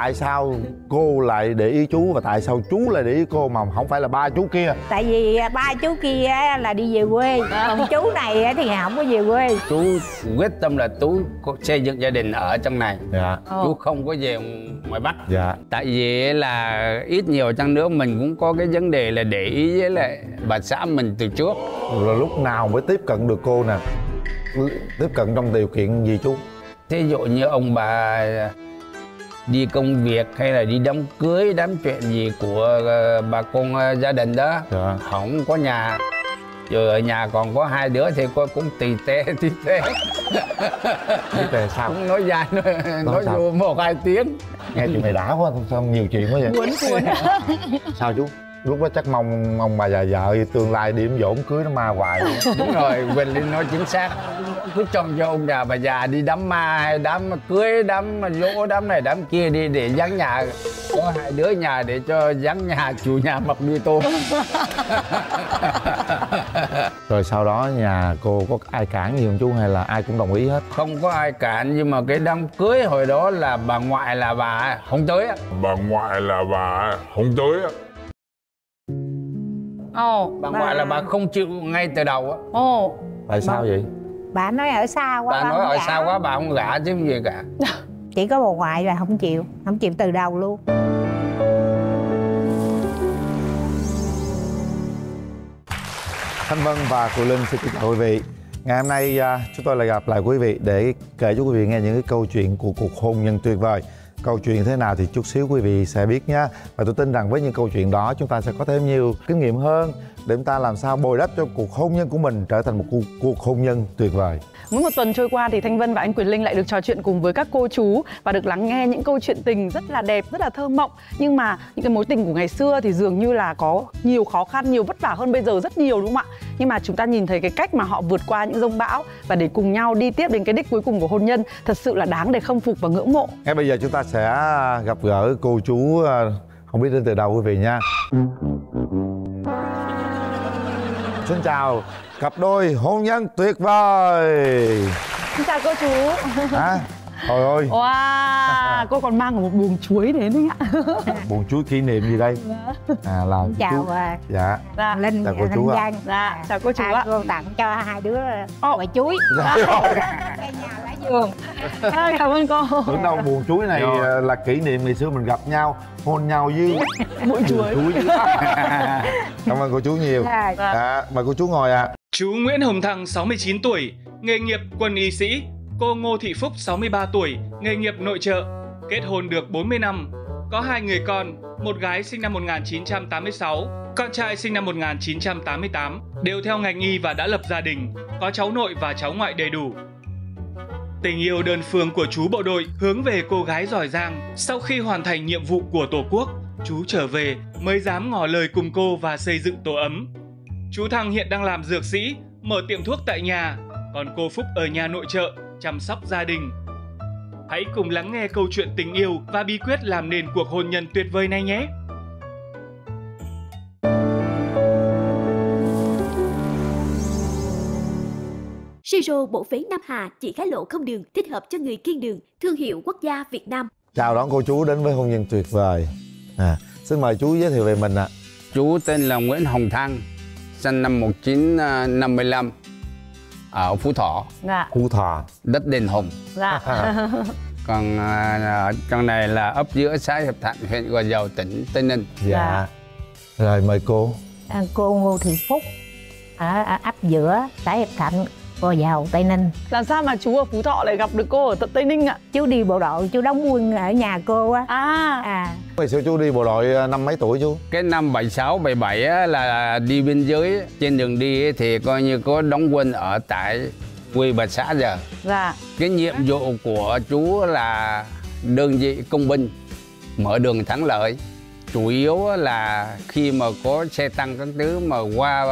tại sao cô lại để ý chú và tại sao chú lại để ý cô mà không phải là ba chú kia? Tại vì ba chú kia là đi về quê. Còn chú này thì không có về quê. Chú quyết tâm là tú có xây dựng gia đình ở trong này. Dạ. Chú không có về ngoài bắc. Dạ. Tại vì là ít nhiều chăng nữa mình cũng có cái vấn đề là để ý với lại bà xã mình từ trước. Rồi lúc nào mới tiếp cận được cô nè? Tiếp cận trong điều kiện gì chú? Thí dụ như ông bà đi công việc hay là đi đám cưới đám chuyện gì của ờ, bà con ờ, gia đình đó. Dạ. Không có nhà. Rồi ở nhà còn có hai đứa thì coi cũng tì tê tì tê biết về sao? Cũng nói dài nói, nói vô một hai tiếng. Nghe chuyện này đã quá sao nhiều chuyện quá vậy. Cuốn cuốn. Sao chú lúc đó chắc mong ông bà già vợ tương lai điểm dỗ cưới nó ma hoài. Đúng rồi Quỳnh Linh nói chính xác. Cứ trông cho ông già bà già đi đám ma hay đám cưới đám dỗ đám này đám kia đi để vắng nhà. Có hai đứa nhà để cho vắng nhà chủ nhà mặc nuôi tôm rồi sau đó nhà cô có ai cản gì không chú hay là ai cũng đồng ý hết? Không có ai cản nhưng mà cái đám cưới hồi đó là bà ngoại là bà không tới á. Bà ngoại là bà không tới á ồ bà ngoại là bà không chịu ngay từ đầu á. Ồ. Tại sao vậy? bà nói ở xa quá bà nói không ở xa quá bà không gả chứ gì cả. Chỉ có bà ngoại là không chịu không chịu từ đầu luôn. Thanh Vân và Quỳ Linh xin kính chào quý vị. Ngày hôm nay à, chúng tôi lại gặp lại quý vị để kể cho quý vị nghe những cái câu chuyện của cuộc hôn nhân tuyệt vời Câu chuyện thế nào thì chút xíu quý vị sẽ biết nhé Và tôi tin rằng với những câu chuyện đó, chúng ta sẽ có thêm nhiều kinh nghiệm hơn. Để chúng ta làm sao bồi đắp cho cuộc hôn nhân của mình trở thành một cuộc, cuộc hôn nhân tuyệt vời Mỗi một tuần trôi qua thì Thanh Vân và anh Quyền Linh lại được trò chuyện cùng với các cô chú và được lắng nghe những câu chuyện tình rất là đẹp, rất là thơ mộng. Nhưng mà những cái mối tình của ngày xưa thì dường như là có nhiều khó khăn, nhiều vất vả hơn bây giờ rất nhiều đúng không ạ? Nhưng mà chúng ta nhìn thấy cái cách mà họ vượt qua những rông bão và để cùng nhau đi tiếp đến cái đích cuối cùng của hôn nhân thật sự là đáng để khâm phục và ngưỡng mộ. Ngay bây giờ chúng ta sẽ gặp gỡ cô chú à, không biết đến từ đâu quý vị nha Xin chào cặp đôi hôn nhân tuyệt vời Xin chào cô chú. Hả? Trời ơi, Wow, cô còn mang một buồng chuối đến đấy ạ. buồn chuối kỷ niệm gì đây? À là chào chú... à, Dạ Dạ. linh Chào cô chú thanh ạ. Giang. Dạ, chào cô chú À, ạ. cô tặng cho hai đứa quả chuối Dạ. cây nhà lá vườn À, cảm ơn cô. Tưởng đâu buồn chuối này Rồi. ờ, là kỷ niệm ngày xưa mình gặp nhau Hôn nhau với Mũi chuối. chuối. Cảm ơn cô chú nhiều Dạ. à, Mời cô chú ngồi ạ Chú Nguyễn Hồng Thăng 69 tuổi, nghề nghiệp quân y sĩ. Cô Ngô Thị Phúc 63 tuổi, nghề nghiệp nội trợ. Kết hôn được 40 năm, có hai người con, một gái sinh năm 1986, con trai sinh năm 1988, đều theo ngành y và đã lập gia đình, có cháu nội và cháu ngoại đầy đủ. Tình yêu đơn phương của chú bộ đội hướng về cô gái giỏi giang. Sau khi hoàn thành nhiệm vụ của Tổ quốc, chú trở về mới dám ngỏ lời cùng cô và xây dựng tổ ấm. Chú Thăng hiện đang làm dược sĩ, mở tiệm thuốc tại nhà, còn cô Phúc ở nhà nội trợ, chăm sóc gia đình. Hãy cùng lắng nghe câu chuyện tình yêu và bí quyết làm nên cuộc hôn nhân tuyệt vời này nhé! Siro bổ phế Nam Hà chỉ khá lộ không đường thích hợp cho người kiên đường, thương hiệu quốc gia Việt Nam. Chào đón cô chú đến với hôn nhân tuyệt vời à, Xin mời chú giới thiệu về mình ạ chú tên là Nguyễn Hồng Thăng sinh năm 1955 ở Phú Thọ. Dạ, Phú Thọ. Đất Đền Hùng. Dạ. còn à, ở trong này là ấp giữa xã Hiệp Thạnh huyện Gò Dầu tỉnh Tây Ninh. Dạ. Rồi mời cô. À, cô Ngô Thị Phúc ở, ở ấp giữa xã Hiệp Thạnh Gò Dầu Tây Ninh Làm sao mà chú ở Phú Thọ lại gặp được cô ở tận Tây Ninh ạ? chú đi bộ đội chú đóng quân ở nhà cô á À, à Ngày xưa chú đi bộ đội à, năm mấy tuổi chú? cái năm 76 77 á, là đi biên giới trên đường đi thì coi như có đóng quân ở tại quê bà xã giờ dạ. cái nhiệm vụ của chú là đơn vị công binh mở đường thắng lợi chủ yếu là khi mà có xe tăng các thứ mà qua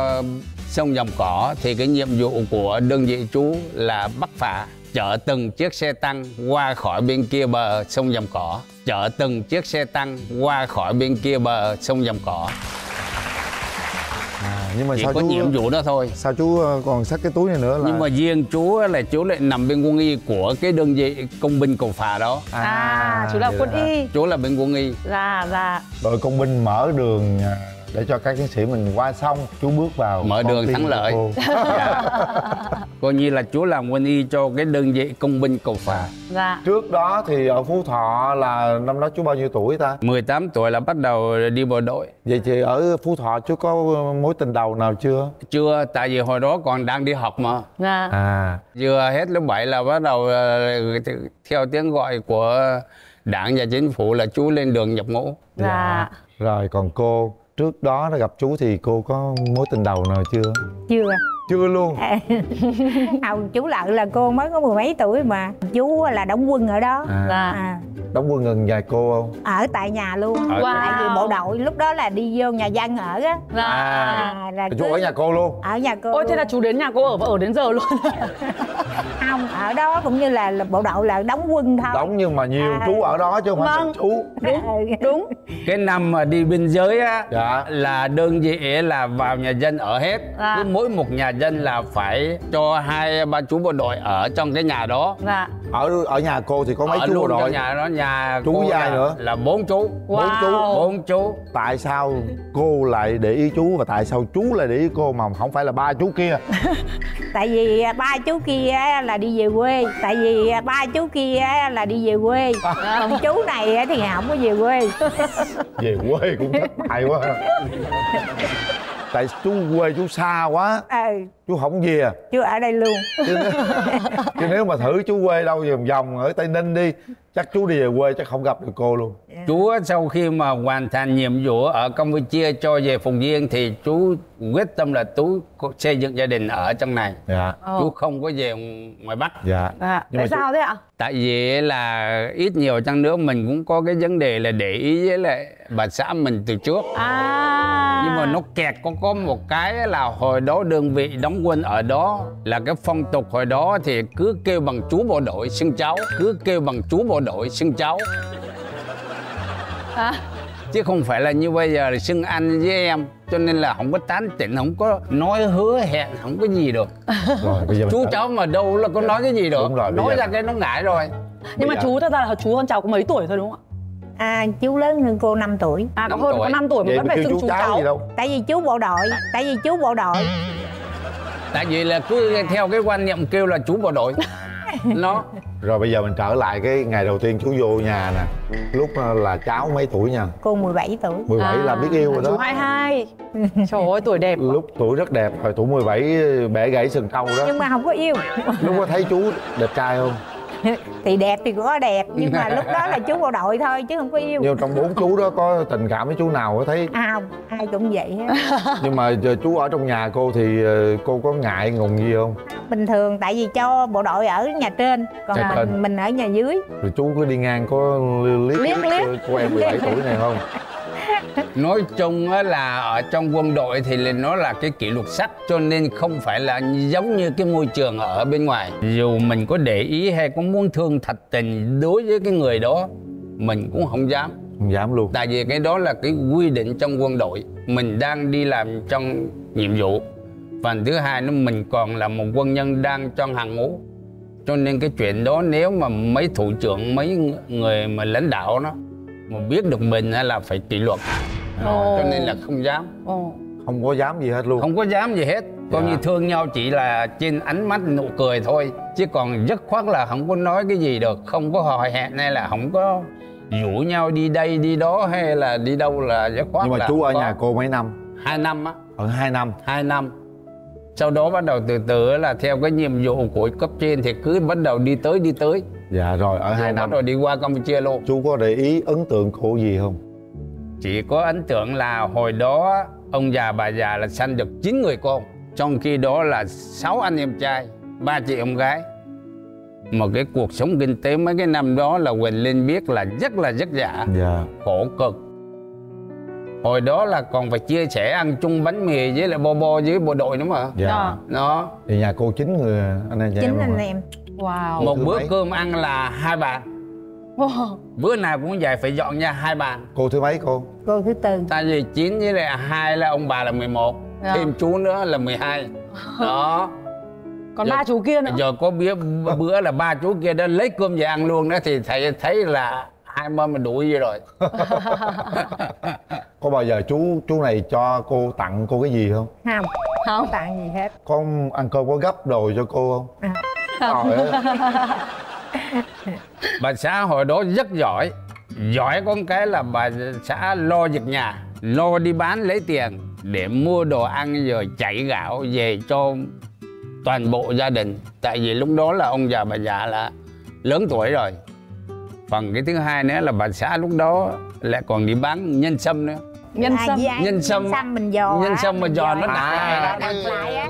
sông dòng cỏ thì cái nhiệm vụ của đơn vị chú là bắt phá chở từng chiếc xe tăng qua khỏi bên kia bờ sông dòng cỏ. Chở từng chiếc xe tăng qua khỏi bên kia bờ sông dòng cỏ. À, nhưng mà chỉ sao có chú nhiệm vụ đó thôi. sao chú ờ, còn xách cái túi này nữa là nhưng mà riêng chú là chú lại nằm bên quân y của cái đơn vị công binh cầu phà đó. À, chú là quân y. Chú là bên quân y. Dạ dạ. Đội công binh mở đường à, để cho các chiến sĩ mình qua sông chú bước vào mở đường thắng lợi. Dạ. coi như là chú làm quân y cho cái đơn vị công binh cầu phà. Dạ. Trước đó thì ở phú thọ là năm đó chú bao nhiêu tuổi ta? 18 tuổi là bắt đầu đi bộ đội. Vậy thì ở phú thọ chú có mối tình đầu nào chưa? Chưa tại vì hồi đó còn đang đi học mà. Dạ. À. Vừa hết lớp 7 là bắt đầu ờ, theo tiếng gọi của đảng và chính phủ là chú lên đường nhập ngũ. Dạ. Rồi còn cô trước đó gặp chú thì cô có mối tình đầu nào chưa? Chưa chưa luôn. Không chú lợn là cô mới có mười mấy tuổi mà. Chú là đóng quân ở đó. À, dạ. À, đóng quân gần nhà cô không? Ở tại nhà luôn. Ở Wow. tại vì bộ đội lúc đó là đi vô nhà dân ở á. Dạ. À, là chú cứ- ở nhà cô luôn. Ở nhà cô ôi thế là chú đến nhà cô ở và ở đến giờ luôn. Không ở đó cũng như là, là bộ đội là đóng quân thôi. Đóng nhưng mà nhiều À. chú ở đó chứ không phải Vâng. chú. Đúng đúng. Cái năm mà đi biên giới á dạ. là đơn vị là vào nhà dân ở hết. Dạ. cứ mỗi một nhà dân là phải cho hai ba chú bộ đội ở trong cái nhà đó. Dạ. Ở ở nhà cô thì có mấy ở chú bộ đội trong nhà đó nhà Chú cô giai là, nữa. là bốn chú. Bốn chú. Wow. bốn chú. Tại sao cô lại để ý chú và tại sao chú lại để ý cô mà không phải là ba chú kia? Tại vì ba chú kia á là đi về quê. Tại vì ba chú kia á là đi về quê. Còn chú này á thì không có về quê. Về quê cũng thất bại quá ha. tại chú quê chú xa quá. Ừ chú không về chú ở đây luôn. Chứ nếu, chứ nếu mà thử chú quê đâu vòng vòng ở tây ninh đi chắc chú đi về quê chắc không gặp được cô luôn. Chú á, sau khi mà hoàn thành nhiệm vụ ở campuchia cho về phùng viên thì chú quyết tâm là chú xây dựng gia đình ở trong này. Dạ. Chú không có về ngoài bắc. Dạ. Dạ. Nhưng mà tại chú- sao thế ạ? Tại vì là ít nhiều chăng nữa mình cũng có cái vấn đề là để ý với lại bà xã mình từ trước. À. Nhưng mà nó kẹt có có một cái là hồi đó đơn vị đóng quân ở đó là cái phong tục hồi đó thì cứ kêu bằng chú bộ đội xưng cháu cứ kêu bằng chú bộ đội xưng cháu. À, chứ không phải là như bây giờ là xưng anh với em cho nên là không có tán tỉnh không có nói hứa hẹn không có gì được. Rồi bây giờ chú cháu mà đâu là có nói cái gì được. Đúng rồi, nói giờ- ra cái nó ngại rồi. Nhưng mà Bây giờ- chú thật ra là chú hơn cháu có mấy tuổi thôi đúng không à chú lớn hơn cô 5 tuổi. Ạ à có hơn có tuổi. 5 tuổi mà vậy vẫn mà phải xưng chú cháu. gì đâu? Tại vì chú bộ đội tại vì chú bộ đội. Tại vì là cứ theo cái quan niệm kêu là chú bộ đội nó. Rồi bây giờ mình trở lại cái ngày đầu tiên chú vô nhà nè. Lúc ờ, là cháu mấy tuổi nha? Cô 17 tuổi. 17 là biết yêu rồi chú đó 22 trời ơi tuổi đẹp quá. lúc tuổi rất đẹp rồi tuổi 17 bẻ gãy sừng trâu đó. Nhưng mà không có yêu. Lúc có thấy chú đẹp trai không thì đẹp thì có đẹp nhưng mà lúc đó là chú bộ đội thôi chứ không có yêu. Nhưng trong bốn chú đó có tình cảm với chú nào có thấy? À không ai cũng vậy. Hết nhưng mà giờ chú ở trong nhà cô thì ờ, cô có ngại ngùng gì không? Bình thường tại vì cho bộ đội ở nhà trên còn Nhà trên. mình mình ở nhà dưới. Rồi chú cứ đi ngang có liếc Liếc, liếc. cô em 17 tuổi này không nói chung á là ở trong quân đội thì nó là cái kỷ luật sắt cho nên không phải là giống như cái môi trường ở bên ngoài. Dù mình có để ý hay có muốn thương thật tình đối với cái người đó mình cũng không dám. Không dám luôn. Tại vì cái đó là cái quy định trong quân đội. Mình đang đi làm trong nhiệm vụ. Và thứ hai nữa mình còn là một quân nhân đang trong hàng ngũ. Cho nên cái chuyện đó nếu mà mấy thủ trưởng mấy người mà lãnh đạo nó mà biết được mình là phải kỷ luật. Ồ. cho nên là không dám. Ồ. không có dám gì hết luôn. Không có dám gì hết. Coi Dạ. như thương nhau chỉ là trên ánh mắt nụ cười thôi. Chứ còn dứt khoát là không có nói cái gì được không có hỏi hẹn hay là không có rủ nhau đi đây đi đó hay là đi đâu là dứt khoát nhưng mà là chú ở có. nhà cô mấy năm? Hai năm á. Ở hai năm. Hai năm. Sau đó bắt đầu từ từ là theo cái nhiệm vụ của cấp trên thì cứ bắt đầu đi tới đi tới dạ rồi ở hai Rồi năm. đầu đi qua campuchia luôn. Chú có để ý ấn tượng cô gì không? Chỉ có ấn tượng là hồi đó ông già bà già là sanh được 9 người con. Trong khi đó là 6 anh em trai ba chị em gái. Mà cái cuộc sống kinh tế mấy cái năm đó là Quỳnh Linh biết là rất là vất vả dạ. khổ cực. Hồi đó là còn phải chia sẻ ăn chung bánh mì với lại bo bo với bộ đội nữa mà. Dạ. Dạ. đó. Thì nhà cô chín người anh em em anh em wow. Một bữa mấy? cơm ăn là hai bàn Wow. bữa nào cũng vậy phải dọn ra hai bàn cô thứ mấy cô? Cô thứ tư. Tại vì chín với lại hai là ông bà là 11 Dạ. thêm chú nữa là 12 đó. Còn ba chú kia nữa. giờ có bữa bữa là ba chú kia đã lấy cơm về ăn luôn đó thì thầy thấy là hai mâm mà đủ gì rồi. Có bao giờ chú chú này cho cô tặng cô cái gì không? Không. Không tặng gì hết. Có ăn cơm có gấp đồ cho cô không? Ơi, bà xã hồi đó rất giỏi. Giỏi một cái là bà xã lo việc nhà lo đi bán lấy tiền để mua đồ ăn rồi chạy gạo về cho toàn bộ gia đình. Tại vì lúc đó là ông già bà già là lớn tuổi rồi. Phần cái thứ hai nữa là bà xã lúc đó lại còn đi bán nhân sâm nữa. Nhân sâm. à, nhân sâm- sâm mình giò nhân sâm mà mình giò nó à, đặt lại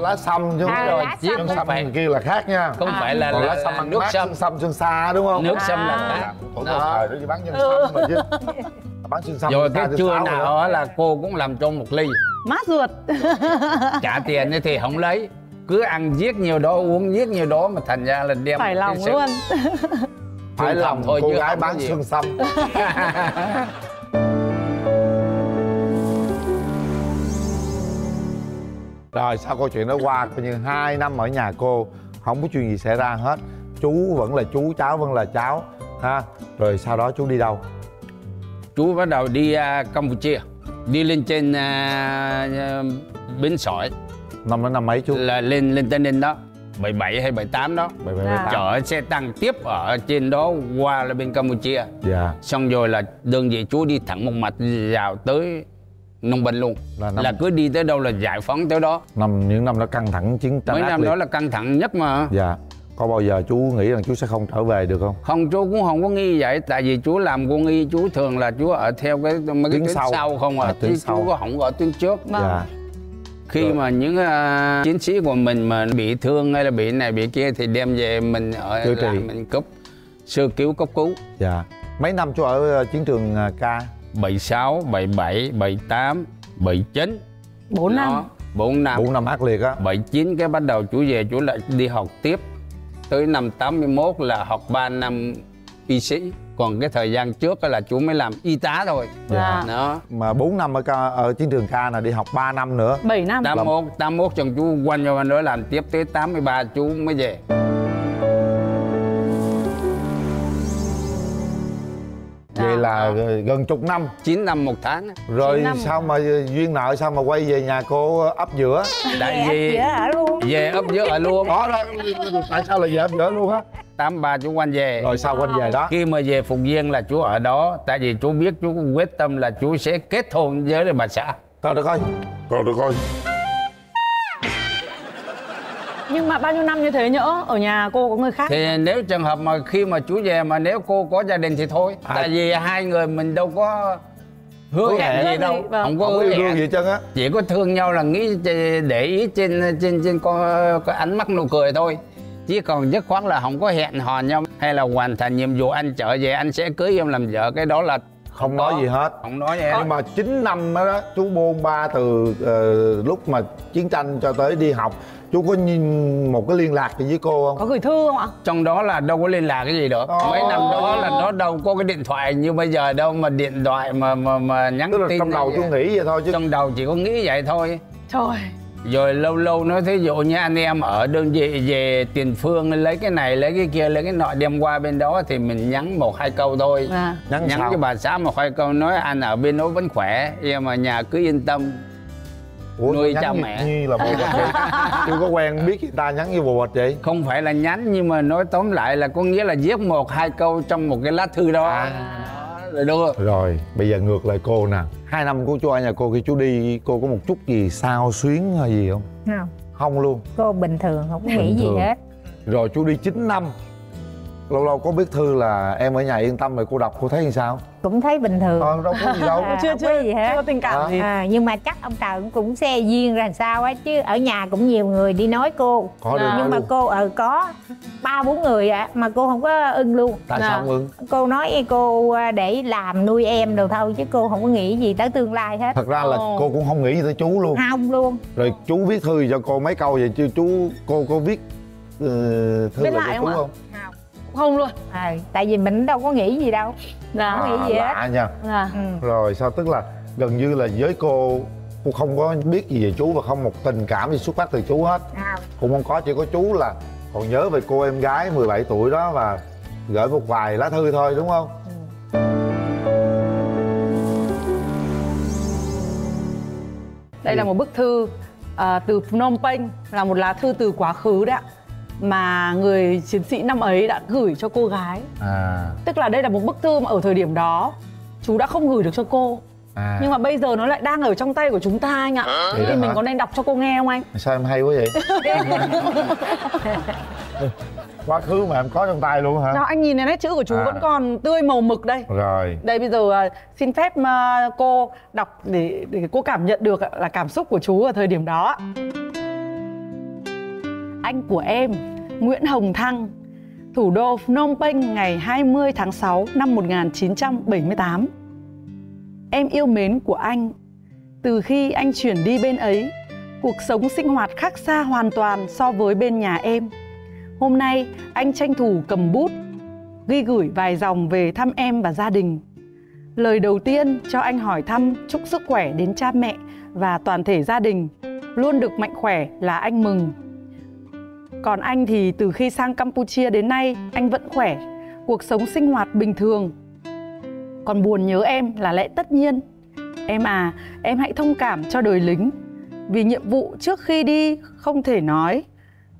lá sâm chứ không À, rồi sâm Sâm không phải kia là khác nha. Không phải là, còn là, lá sâm là nước sâm sâm xuân sa đúng không? Nước sâm là À. khác. Ủa, đó. thời đó đi bán nhân sâm mà chứ. Bán xương sâm rồi cái trưa nào là cô cũng làm cho một ly. Mát ruột. Trả tiền thì không lấy. Cứ ăn giết nhiều đó uống giết nhiều đó mà thành ra là đem phải cái lòng luôn. Phải lòng thôi cô chứ gái bán xương sâm rồi sau câu chuyện đó qua coi như hai năm ở nhà cô không có chuyện gì xảy ra hết. Chú vẫn là chú cháu vẫn là cháu ha. Rồi sau đó chú đi đâu? Chú bắt đầu đi à, Campuchia. Đi lên trên à, à, bến sỏi. Năm đó năm mấy chú? Là lên lên Tây Ninh đó. 77 hay 78 đó. bảy bảy Dạ. tám. Chở xe tăng tiếp ở trên đó qua là bên Campuchia. Dạ. Xong rồi là đơn vị chú đi thẳng một mặt vào tới Nông Bình luôn Là là, năm- cứ đi tới đâu là giải phóng tới đó năm những năm đó căng thẳng chiến tranh mấy năm liệt. đó là căng thẳng nhất mà dạ có bao giờ chú nghĩ rằng chú sẽ không trở về được không không chú cũng không có nghi vậy tại vì chú làm quân y chú thường là chú ở theo cái mấy cái Tuyến sau. sau, không à, À, tuyến chứ sau. chú có không ở tuyến trước Vâng. dạ khi Rồi. mà những à, chiến sĩ của mình mà bị thương hay là bị này bị kia thì đem về mình ở Chữa trị. làm mình cấp sơ cứu cấp cứu dạ mấy năm chú ở ờ, chiến trường ờ, ca 76, 77, 78, 79 bốn năm. 4 năm. Bốn năm ác liệt á. 79 cái bắt đầu chú về chú lại đi học tiếp. Tới năm 81 là học 3 năm y sĩ. Còn cái thời gian trước á là chú mới làm y tá thôi. Dạ. đó. Mà 4 năm ở ca, ở chiến trường ca là đi học 3 năm nữa. Bảy năm. 81 81 chồng chú quanh cho anh đó làm tiếp. Tới 83 chú mới về vậy là ờ, gần chục năm. 9 năm một tháng. Rồi năm. sao mà ờ, duyên nợ sao mà quay về nhà cô ờ, ấp giữa? Tại Về vì giữa ở luôn. về ấp giữa ở luôn. Đó đó. Tại sao lại về ấp giữa luôn á? 83 chú quanh về. Rồi sao quanh về đó? Khi mà về Phục Viên là chú ở đó. Tại vì chú biết chú quyết tâm là chú sẽ kết hôn với bà xã. Thôi được coi. Thôi được coi nhưng mà bao nhiêu năm như thế nhỡ? Ở nhà cô có người khác thì nếu trường hợp mà khi mà chú về mà nếu cô có gia đình thì thôi. À. tại vì hai người mình đâu có hứa Có hẹn gì đâu. vâng. không có có hứa hẹn. gì hết trơn á. Chỉ có thương nhau là nghĩ để ý trên trên trên con cái ánh mắt nụ cười thôi. Chứ còn dứt khoát là không có hẹn hò nhau hay là hoàn thành nhiệm vụ anh trở về anh sẽ cưới em làm vợ. Cái đó là không nói gì hết. Không nói vậy nhưng mà 9 năm đó, đó chú bôn ba từ ờ, lúc mà chiến tranh cho tới đi học chú có nhìn một cái liên lạc gì với cô không? Có gửi thư không ạ? Trong đó là đâu có liên lạc cái gì được. Ồ. mấy năm đó là nó đâu có cái điện thoại như bây giờ đâu mà điện thoại mà mà mà nhắn tức là tin trong đầu chú gì. nghĩ vậy thôi chứ. Trong đầu chỉ có nghĩ vậy thôi. Trời. Rồi lâu lâu nói thí dụ như anh em ở đơn vị về tiền phương lấy cái này lấy cái kia lấy cái nọ đem qua bên đó thì mình nhắn một hai câu thôi. À. nhắn, nhắn cho bà xã một hai câu nói anh ở bên đó vẫn khỏe em ở nhà cứ yên tâm Ủa, nuôi cha mẹ. như là bồ bịch vậy? Chú có quen biết người ta nhắn như bồ bịch vậy. Không phải là nhắn nhưng mà nói tóm lại là có nghĩa là viết một hai câu trong một cái lá thư đó. À. Đó, rồi đưa rồi bây giờ ngược lại cô nè. Hai năm của chú ở nhà cô khi chú đi cô có một chút gì sao xuyến hay gì không? Không. Không luôn. Cô bình thường không có nghĩ gì hết. Rồi chú đi 9 năm lâu lâu có biết thư là em ở nhà yên tâm rồi cô đọc cô thấy như sao? Cũng thấy bình thường. Ờ, đâu có gì đâu. À, chưa chưa gì hết. chưa có tình cảm À. gì. À, nhưng mà chắc ông trời cũng, cũng xe duyên ra làm sao á chứ ở nhà cũng nhiều người đi nói cô. Có được À. nhưng mà luôn cô ờ có ba bốn người ạ mà cô không có ưng luôn. Tại Dạ. sao không ưng? Cô nói cô à, để làm nuôi em đồ thôi chứ cô không có nghĩ gì tới tương lai hết. Thật ra là Ồ. cô cũng không nghĩ gì tới chú luôn. Không luôn. Rồi chú viết thư cho cô mấy câu vậy chứ chú cô có viết ờ, thư Viết lại lại cho chú không? Không không luôn. À, tại vì mình đâu có nghĩ gì đâu. Dạ. Không nghĩ gì hết. lạ nha. Dạ. Ừ. rồi sao tức là gần như là với cô cô không có biết gì về chú và không một tình cảm gì xuất phát từ chú hết. À, cũng không có chỉ có chú là còn nhớ về cô em gái 17 tuổi đó và gửi một vài lá thư thôi đúng không? Đây là một bức thư à, từ Phnom Penh là một lá thư từ quá khứ đấy ạ mà người chiến sĩ năm ấy đã gửi cho cô gái. à Tức là đây là một bức thư mà ở thời điểm đó chú đã không gửi được cho cô. à Nhưng mà bây giờ nó lại đang ở trong tay của chúng ta anh ạ. Vậy Thì đó mình hả? có nên đọc cho cô nghe không anh? sao em hay quá vậy quá khứ mà em có trong tay luôn hả Nào anh nhìn này nét chữ của chú À. vẫn còn tươi màu mực đây. rồi Đây bây giờ à, xin phép à, cô đọc để để cô cảm nhận được là cảm xúc của chú ở thời điểm đó. Anh của em, Nguyễn Hồng Thăng, thủ đô Phnom Penh ngày 20 tháng 6 năm 1978. Em yêu mến của anh. Từ khi anh chuyển đi bên ấy, cuộc sống sinh hoạt khác xa hoàn toàn so với bên nhà em. Hôm nay, anh tranh thủ cầm bút ghi gửi vài dòng về thăm em và gia đình. Lời đầu tiên cho anh hỏi thăm chúc sức khỏe đến cha mẹ và toàn thể gia đình. Luôn được mạnh khỏe là anh mừng. Còn anh thì từ khi sang Campuchia đến nay, anh vẫn khỏe, cuộc sống sinh hoạt bình thường. Còn buồn nhớ em là lẽ tất nhiên. Em à, em hãy thông cảm cho đời lính. Vì nhiệm vụ trước khi đi không thể nói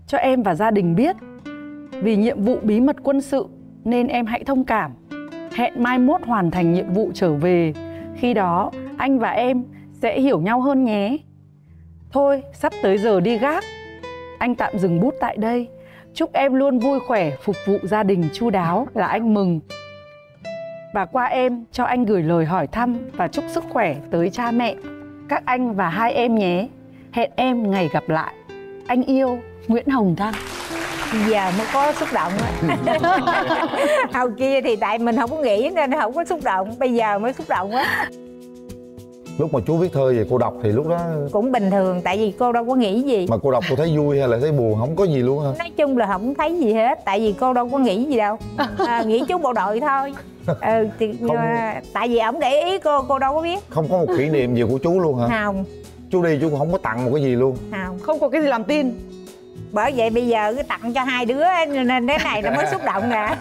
cho em và gia đình biết vì nhiệm vụ bí mật quân sự nên em hãy thông cảm. Hẹn mai mốt hoàn thành nhiệm vụ trở về. Khi đó, anh và em sẽ hiểu nhau hơn nhé. Thôi, sắp tới giờ đi gác. Anh tạm dừng bút tại đây. Chúc em luôn vui khỏe, phục vụ gia đình chu đáo là anh mừng. Và qua em cho anh gửi lời hỏi thăm và chúc sức khỏe tới cha mẹ, các anh và hai em nhé. Hẹn em ngày gặp lại. Anh yêu Nguyễn Hồng Thăng. giờ mới có xúc động á hồi kia thì tại mình không có nghĩ nên không có xúc động bây giờ mới xúc động á lúc mà chú viết thơ về cô đọc thì lúc đó cũng bình thường tại vì cô đâu có nghĩ gì. Mà cô đọc cô thấy vui hay là thấy buồn không có gì luôn hả? Nói chung là không thấy gì hết tại vì cô đâu có nghĩ gì đâu. À, nghĩ chú bộ đội thôi. Ừ, thì, Không. à, tại vì ổng để ý cô cô đâu có biết. Không có một kỷ niệm gì của chú luôn hả? Không. Chú đi chú cũng không có tặng một cái gì luôn. Không. Không có cái gì làm tin. bởi vậy bây giờ cứ tặng cho hai đứa nên cái này nó mới xúc động nè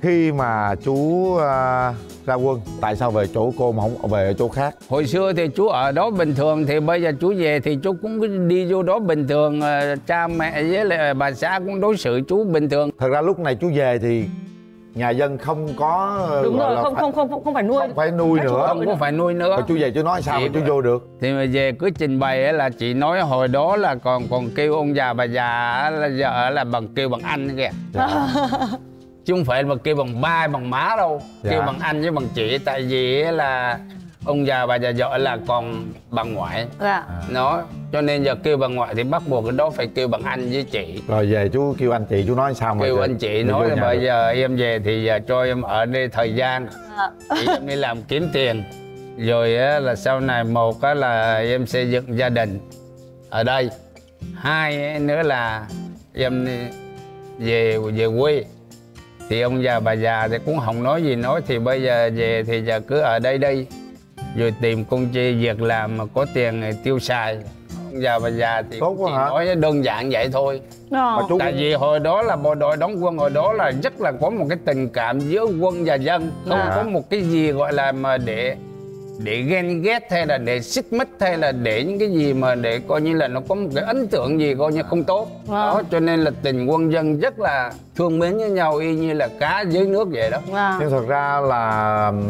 khi mà chú à, ra quân tại sao về chỗ cô mà không về ở chỗ khác? Hồi xưa thì chú ở đó bình thường thì bây giờ chú về thì chú cũng đi vô đó bình thường ờ, cha mẹ với lại bà xã cũng đối xử chú bình thường. Thật ra lúc này chú về thì nhà dân không có Đúng rồi, không phải, không không không không phải nuôi. không phải nuôi nữa. không có phải nuôi nữa. Rồi chú về chú nói sao Thì- mà chú vô được? thì mà về cứ trình bày ấy là chị nói hồi đó là còn còn kêu ông già bà già á là giờ là bằng kêu bằng anh kìa. Dạ. chứ không phải mà kêu bằng ba bằng má đâu. Dạ. kêu bằng anh với bằng chị. Tại vì là ông già bà già vợ là còn bằng ngoại. Dạ. nó cho nên giờ kêu bằng ngoại thì bắt buộc cái đó phải kêu bằng anh với chị. Rồi về chú kêu anh chị chú nói sao mà kêu anh chị nói là bây giờ em về thì giờ cho em ở đây thời gian. Thì em đi làm kiếm tiền. Rồi á, là sau này một là em xây dựng gia đình. Ở đây. Hai nữa là em về về quê thì ông già bà già thì cũng không nói gì nói thì bây giờ về thì giờ cứ ở đây đi rồi tìm công ty việc làm mà có tiền tiêu xài ông già bà già thì Tốt quá chỉ hả? nói đơn giản vậy thôi Ờ. mà chú tại cũng- vì hồi đó là bộ đội đóng quân hồi đó là rất là có một cái tình cảm giữa quân và dân không À. có một cái gì gọi là mà để để ghen ghét hay là để xích mích hay là để những cái gì mà để coi như là nó có một cái ấn tượng gì coi như không tốt. Đó cho nên là tình quân dân rất là thương mến với nhau y như là cá dưới nước vậy đó. Dạ. nhưng thật ra là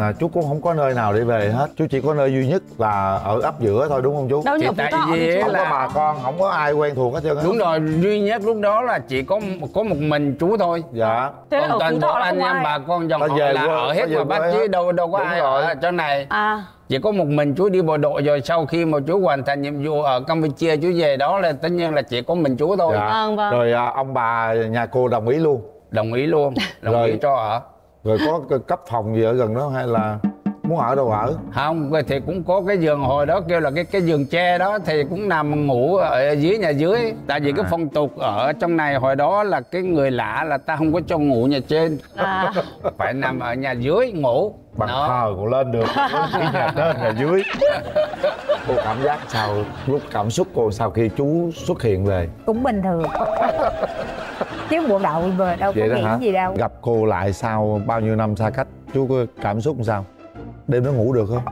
à, chú cũng không có nơi nào để về hết. Chú chỉ có nơi duy nhất là ở ấp giữa thôi đúng không chú? Đâu Phú tại vì thì chú- không là- có bà con không có ai quen thuộc hết trơn á. Đúng rồi duy nhất lúc đó là chỉ có có một mình chú thôi. Dạ. Thế còn Thọ là anh em bà con dòng họ là ở hết Bắc quê chứ đâu đâu có Đúng ai rồi. ở chỗ này. À, chỉ có một mình chú đi bộ đội rồi sau khi mà chú hoàn thành nhiệm vụ ở Campuchia chú về đó là tất nhiên là chỉ có mình chú thôi. Dạ. Vâng, vâng. rồi à, ông bà nhà cô đồng ý luôn. Đồng ý luôn. Đồng Rồi. ý cho ở. Rồi có cấp phòng gì ở gần đó hay là muốn ở đâu ở? Không thì cũng có cái giường hồi đó kêu là cái cái giường tre đó thì cũng nằm ngủ ở dưới nhà dưới. Tại vì cái À. phong tục ở trong này hồi đó là cái người lạ là ta không có cho ngủ nhà trên. À, phải nằm ở nhà dưới ngủ. Bằng Đó. thờ còn lên được chỉ nhà trên nhà dưới. Cô cảm giác sao? Lúc cảm xúc cô sau khi chú xuất hiện về? Cũng bình thường. Chứ bộ đậu về đâu có vậy đó nghĩ hả? gì đâu. Gặp cô lại sau bao nhiêu năm xa cách? Chú có cảm xúc sao đêm đó ngủ được không?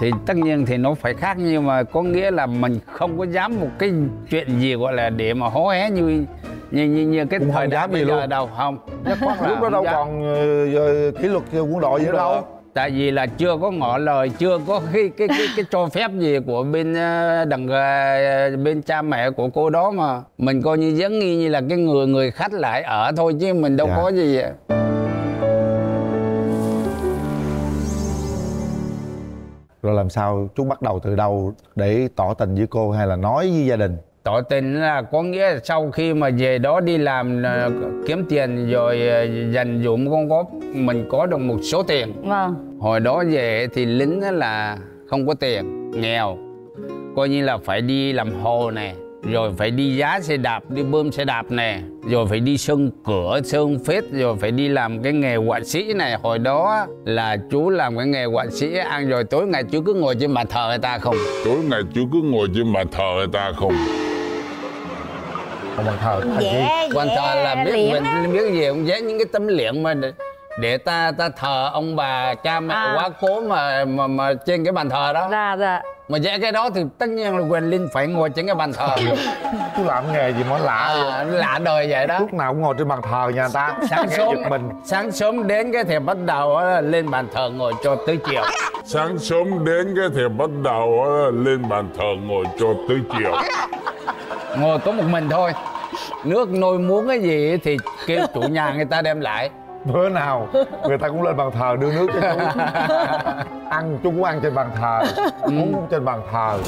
Thì tất nhiên thì nó phải khác nhưng mà có nghĩa là mình không có dám một cái chuyện gì gọi là để mà hó hé như như như, như cái Cũng thời đại bây giờ đâu. Không. Quát là lúc đó đâu dám. còn ờ, kỷ luật quân đội gì đâu. tại vì là chưa có ngỏ lời chưa có cái cái cái, cái cho phép gì của bên ờ, đằng ờ, bên cha mẹ của cô đó mà. Mình coi như giống nghi như là cái người người khách lại ở thôi chứ mình đâu Dạ. có gì rồi làm sao chú bắt đầu từ đâu để tỏ tình với cô hay là nói với gia đình? Tỏ tình là có nghĩa là sau khi mà về đó đi làm ờ, kiếm tiền rồi ờ, dành dụm con góp mình có được một số tiền. Vâng. Hồi đó về thì lính á là không có tiền nghèo. Coi như là phải đi làm hồ nè rồi phải đi giá xe đạp đi bơm xe đạp nè. Rồi phải đi sơn cửa sơn phết. Rồi phải đi làm cái nghề họa sĩ này. Hồi đó là chú làm cái nghề họa sĩ. Ăn rồi tối ngày chú cứ ngồi trên bàn thờ người ta không? Tối ngày chú cứ ngồi trên bàn thờ người ta không? Ông bàn thờ chi vẽ quan thờ là biết mình á. biết gì cũng vẽ những cái tấm liễn mà để, để ta ta thờ ông bà cha mẹ À. quá cố mà mà mà trên cái bàn thờ đó. Dạ dạ mà vẽ cái đó thì tất nhiên là quyền linh phải ngồi trên cái bàn thờ. Chú làm nghề gì mà lạ vậy? À, lạ đời vậy đó. Lúc nào cũng ngồi trên bàn thờ nhà ta sáng sớm mình. sáng sớm đến cái thì bắt đầu á, lên bàn thờ ngồi cho tới chiều. Sáng sớm đến cái thì bắt đầu á, lên bàn thờ ngồi cho tới chiều. Ngồi có một mình thôi. Nước nôi muốn cái gì thì kêu chủ nhà người ta đem lại bữa nào người ta cũng lên bàn thờ đưa nước cho chú. Ăn chú cũng ăn trên bàn thờ uống cũng trên bàn thờ.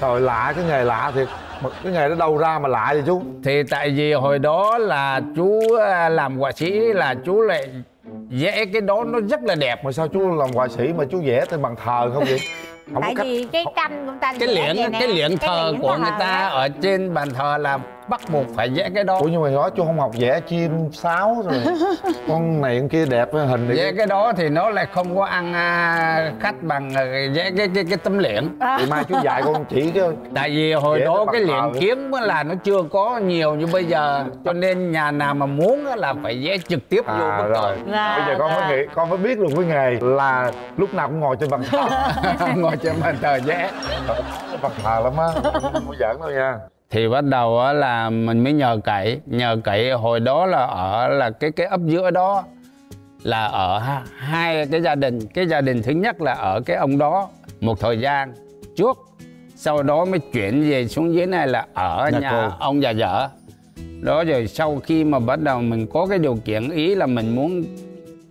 Trời lạ cái nghề lạ thiệt. Mà cái nghề đó đâu ra mà lạ vậy chú? Thì tại vì hồi đó là chú à, làm họa sĩ là chú lại vẽ cái đó nó rất là đẹp. Mà sao chú làm họa sĩ mà chú vẽ trên bàn thờ không vậy? Không tại có cách. vì cái tranh của ta cái liễn cái liễn thờ liễn của người ta ở trên bàn thờ là bắt buộc phải vẽ cái đó. Ủa nhưng mà đó chú không học vẽ chim sáo rồi. Con này con kia đẹp hình vẽ cái đó thì nó lại không có ăn à, khách bằng à, vẽ cái cái cái tấm liễn thì mai chú dạy con chỉ cái tại vì hồi đó cái thờ. kiếm á là nó chưa có nhiều như bây giờ. Cho nên nhà nào mà muốn á là phải vẽ trực tiếp vô à bức rồi. Dạ, bây giờ con phải nghĩ con phải biết được cái nghề là lúc nào cũng ngồi trên bàn thờ. Ngồi trên bàn thờ vẽ. Bàn thờ lắm á. Không có giỡn đâu nha thì bắt đầu á là mình mới nhờ cậy nhờ cậy hồi đó là ở là cái cái ấp giữa đó là ở ha- hai cái gia đình. Cái gia đình thứ nhất là ở cái ông đó một thời gian trước sau đó mới chuyển về xuống dưới này là ở Nhà nhà, cô. ông già vợ đó rồi sau khi mà bắt đầu mình có cái điều kiện ý là mình muốn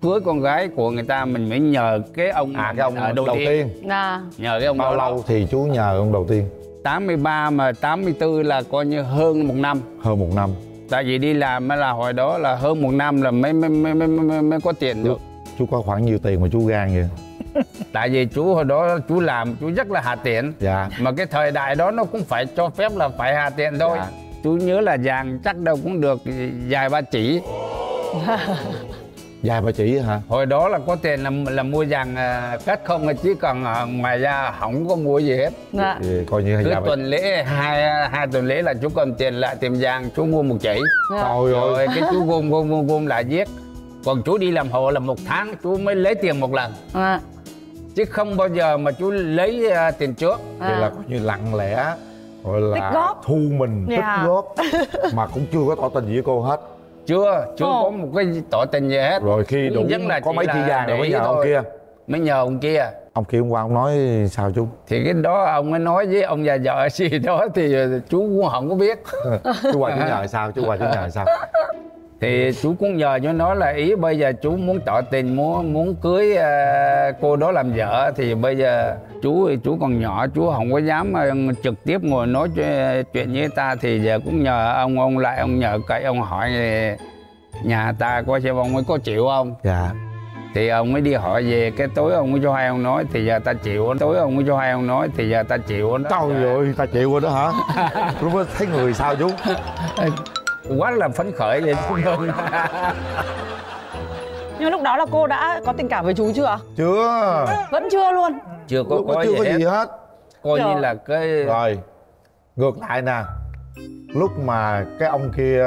cưới con gái của người ta mình mới nhờ cái ông à cái ông ở đầu, tiên. dạ. Nhờ cái ông bao đó. lâu thì chú nhờ ông đầu tiên 83 mà 84 là coi như hơn một năm. Hơn một năm. Tại vì đi làm á là hồi đó là hơn một năm là mới mới mới mới, mới, mới có tiền được. chú có khoảng nhiêu tiền mà chú gan vậy? Tại vì chú hồi đó chú làm chú rất là hà tiện. Dạ. Mà cái thời đại đó nó cũng phải cho phép là phải hà tiện thôi. Dạ. chú nhớ là vàng chắc đâu cũng được dài ba chỉ dài ba chỉ hả? Hồi đó là có tiền là là mua vàng à, cất không chứ còn à, ngoài ra không có mua gì hết. Dạ. Thì coi như cứ ba tuần lễ hai hai tuần lễ là chú cầm tiền lại tiền vàng chú mua một chỉ. Dạ. trời ơi. Rồi cái chú gom gom gom gom lại viết còn chú đi làm hộ là một tháng chú mới lấy tiền một lần. Dạ. Chứ không bao giờ mà chú lấy à, tiền trước. Vậy là coi như lặng lẽ gọi là Tích góp. thu mình tích Dạ. góp mà cũng chưa có tỏ tình gì với cô hết chưa chưa Ồ. có một cái tỏ tình gì hết. Rồi khi đủ là có mấy là vàng rồi mới nhờ ông kia? Mới nhờ ông kia. Ông kia hôm qua ông nói sao chú? Thì cái đó ông mới nói với ông già vợ gì đó thì chú cũng không có biết. Chú qua chú nhờ sao? Chú qua chú nhờ sao? Thì chú cũng nhờ cho nó là ý bây giờ chú muốn tỏ tình muốn muốn cưới à, cô đó làm vợ thì bây giờ chú thì chú còn nhỏ chú không có dám à, trực tiếp ngồi nói chuyện, với ta thì giờ cũng nhờ ông ông lại ông nhờ cậy ông hỏi thì nhà ta coi xem ông mới có chịu không? Dạ. Thì ông mới đi hỏi về cái tối ông mới cho hai ông nói thì giờ ta chịu tối ông mới cho hai ông nói thì giờ ta chịu trời ơi ta chịu rồi đó hả? Lúc đó thấy người sao chú? Quá là phấn khởi vậy. Nhưng lúc đó là cô đã có tình cảm với chú chưa? Chưa. Vẫn chưa luôn chưa có lúc có chưa có gì gì hết. hết. Coi như là cái rồi ngược lại nè. Lúc mà cái ông kia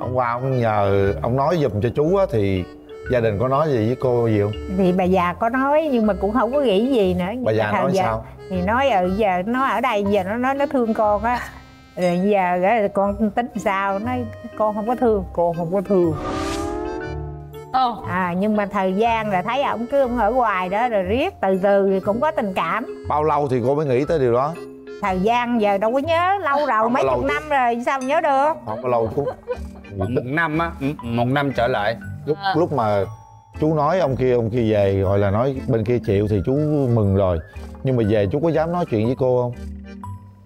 ông qua ông nhờ ông nói giùm cho chú á thì gia đình có nói gì với cô gì không? Thì bà già có nói nhưng mà cũng không có nghĩ gì nữa. Bà già nói giờ- sao? thì nói ở giờ nó ở đây giờ nó nói nó thương con á. Rồi giờ con tính sao? Nói con không có thương con không có thương ờ. À nhưng mà thời gian là thấy ổng cứ ổng ở ngoài đó rồi riết từ từ thì cũng có tình cảm. Bao lâu thì cô mới nghĩ tới điều đó? Thời gian giờ đâu có nhớ lâu rồi Không mấy có chục năm rồi sao nhớ được? Không bao lâu chú một năm á một năm trở lại. Lúc lúc mà chú nói ông kia ông kia về gọi là nói bên kia chịu thì chú mừng rồi. Nhưng mà về chú có dám nói chuyện với cô không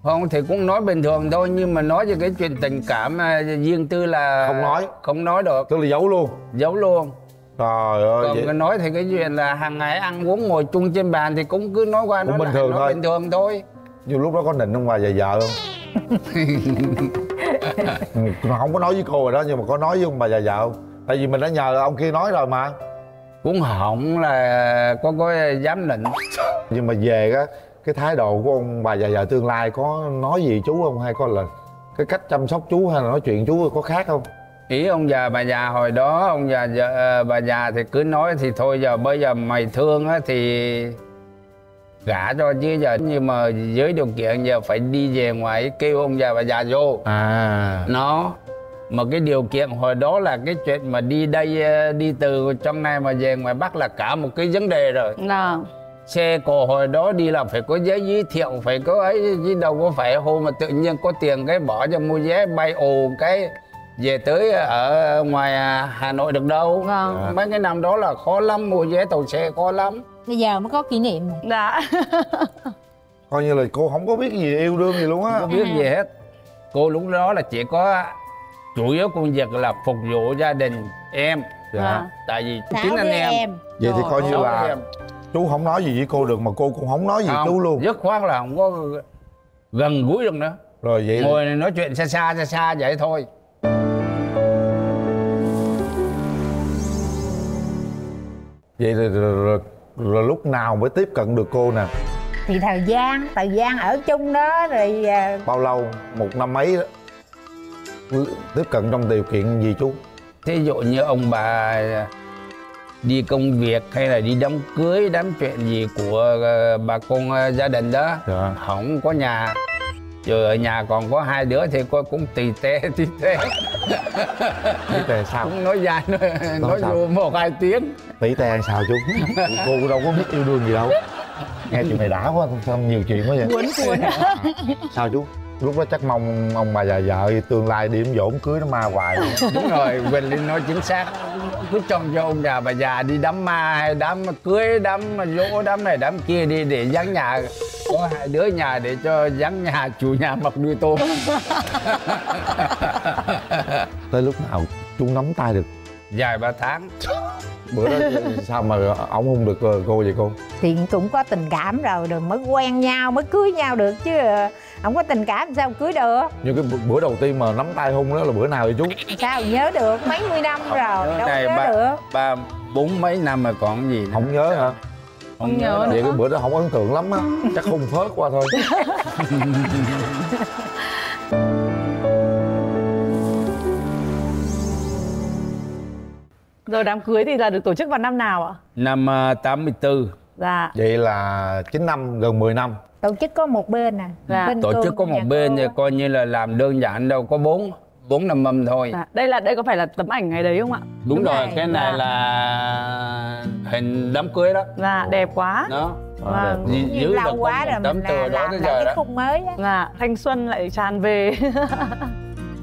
không thì cũng nói bình thường thôi nhưng mà nói về cái chuyện tình cảm à, riêng tư là Không nói. không nói được. Tức là giấu luôn. Giấu luôn. Trời ơi còn vậy nói thì cái chuyện là hàng ngày ăn uống ngồi chung trên bàn thì cũng cứ nói qua Cũng nói bình lại, thường nói thôi. bình thường thôi. Nhưng lúc đó có định ông bà về vợ không mà không có nói với cô rồi đó nhưng mà có nói với ông bà già vợ không? Tại vì mình đã nhờ ông kia nói rồi mà. Cũng hỏng là có có dám định. Nhưng mà về á cái thái độ của ông bà già vợ tương lai có nói gì chú không? Hay có là cái cách chăm sóc chú hay là nói chuyện chú có khác không? Ý ông già bà già hồi đó ông già già- ờ, bà già thì cứ nói thì thôi giờ bây giờ mày thương á thì gả cho chứ giờ nhưng mà với điều kiện giờ phải đi về ngoài kêu ông già bà già vô. À. Nó mà cái điều kiện hồi đó là cái chuyện mà đi đây ờ, đi từ trong này mà về ngoài bắc là cả một cái vấn đề rồi. Là xe cộ hồi đó đi là phải có giấy giới thiệu phải có ấy chứ đâu có phải hôm mà tự nhiên có tiền cái bỏ cho mua vé bay ồ cái về tới ở ngoài à, Hà Nội được đâu Vâng. mấy cái năm đó là khó lắm mua vé tàu xe khó lắm. Bây giờ mới có kỷ niệm đã coi như là cô không có biết gì yêu đương gì luôn á. Không biết gì hết. Cô lúc đó là chỉ có chủ yếu công việc là phục vụ gia đình em. Dạ. Tại vì chính anh em, em. Vậy thì Trời coi như là em. Chú không nói gì với cô được mà cô cũng không nói gì Không, chú luôn. dứt khoát là không có gần gũi được nữa. Rồi vậy ngồi nói chuyện xa xa xa xa vậy thôi. Vậy rồi, rồi, rồi, rồi lúc nào mới tiếp cận được cô nè? Thì thời gian thời gian ở chung đó rồi à, bao lâu? Một năm mấy đó. Tiếp cận trong điều kiện gì chú? Thí dụ như ông bà đi công việc hay là đi đám cưới đám chuyện gì của ờ, bà con ờ, gia đình đó. Dạ. không có nhà. Rồi ở nhà còn có hai đứa thì coi cũng tì tê tì tê tè sao? Cũng nói dài nói, nói sao? vô một hai tiếng. Tỷ tè sao chú? Cô đâu có biết yêu đương gì đâu. Nghe chuyện này đã quá sao nhiều chuyện quá vậy. Cuốn cuốn. Sao chú? Lúc đó chắc mong ông bà già vợ tương lai điểm dỗ cưới nó ma hoài. Đúng rồi Quỳnh Linh nói chính xác cứ trông cho ông già bà già đi đám ma hay đám cưới đám dỗ đám này đám kia đi để vắng nhà. Có hai đứa nhà để cho vắng nhà chủ nhà mặc đuôi tôm. Tới lúc nào chú nắm tay được? Dài ba tháng. Bữa đó sao mà ổng không được ờ, cô vậy cô? Thì cũng có tình cảm rồi rồi mới quen nhau mới cưới nhau được chứ không có tình cảm sao cưới được? Nhưng cái bữa- đầu tiên mà nắm tay hôn đó là bữa nào vậy chú? Sao nhớ được? Mấy mươi năm rồi đâu có này nhớ ba được. ba bốn mấy năm mà còn gì nữa. không nhớ hả? Không nhớ đâu. vậy cái bữa đó không ấn tượng lắm á. Chắc hung phớt qua thôi. Rồi đám cưới thì là được tổ chức vào năm nào ạ? Năm à, 84 dạ vậy là 9 năm gần 10 năm. Tổ chức có một bên à Dạ. bên tổ chức có một bên thì coi như là làm đơn giản đâu có bốn bốn năm mâm thôi. Dạ. đây là đây có phải là tấm ảnh ngày đấy không ạ? Đúng, Đúng rồi rồi, cái này dạ. là hình đám cưới đó. Dạ đẹp quá. Đó. Vâng. Giữ- Như lâu quá rồi tấm mình từ là đó làm tới lại giờ cái đó. khung mới á. Dạ thanh xuân lại tràn về.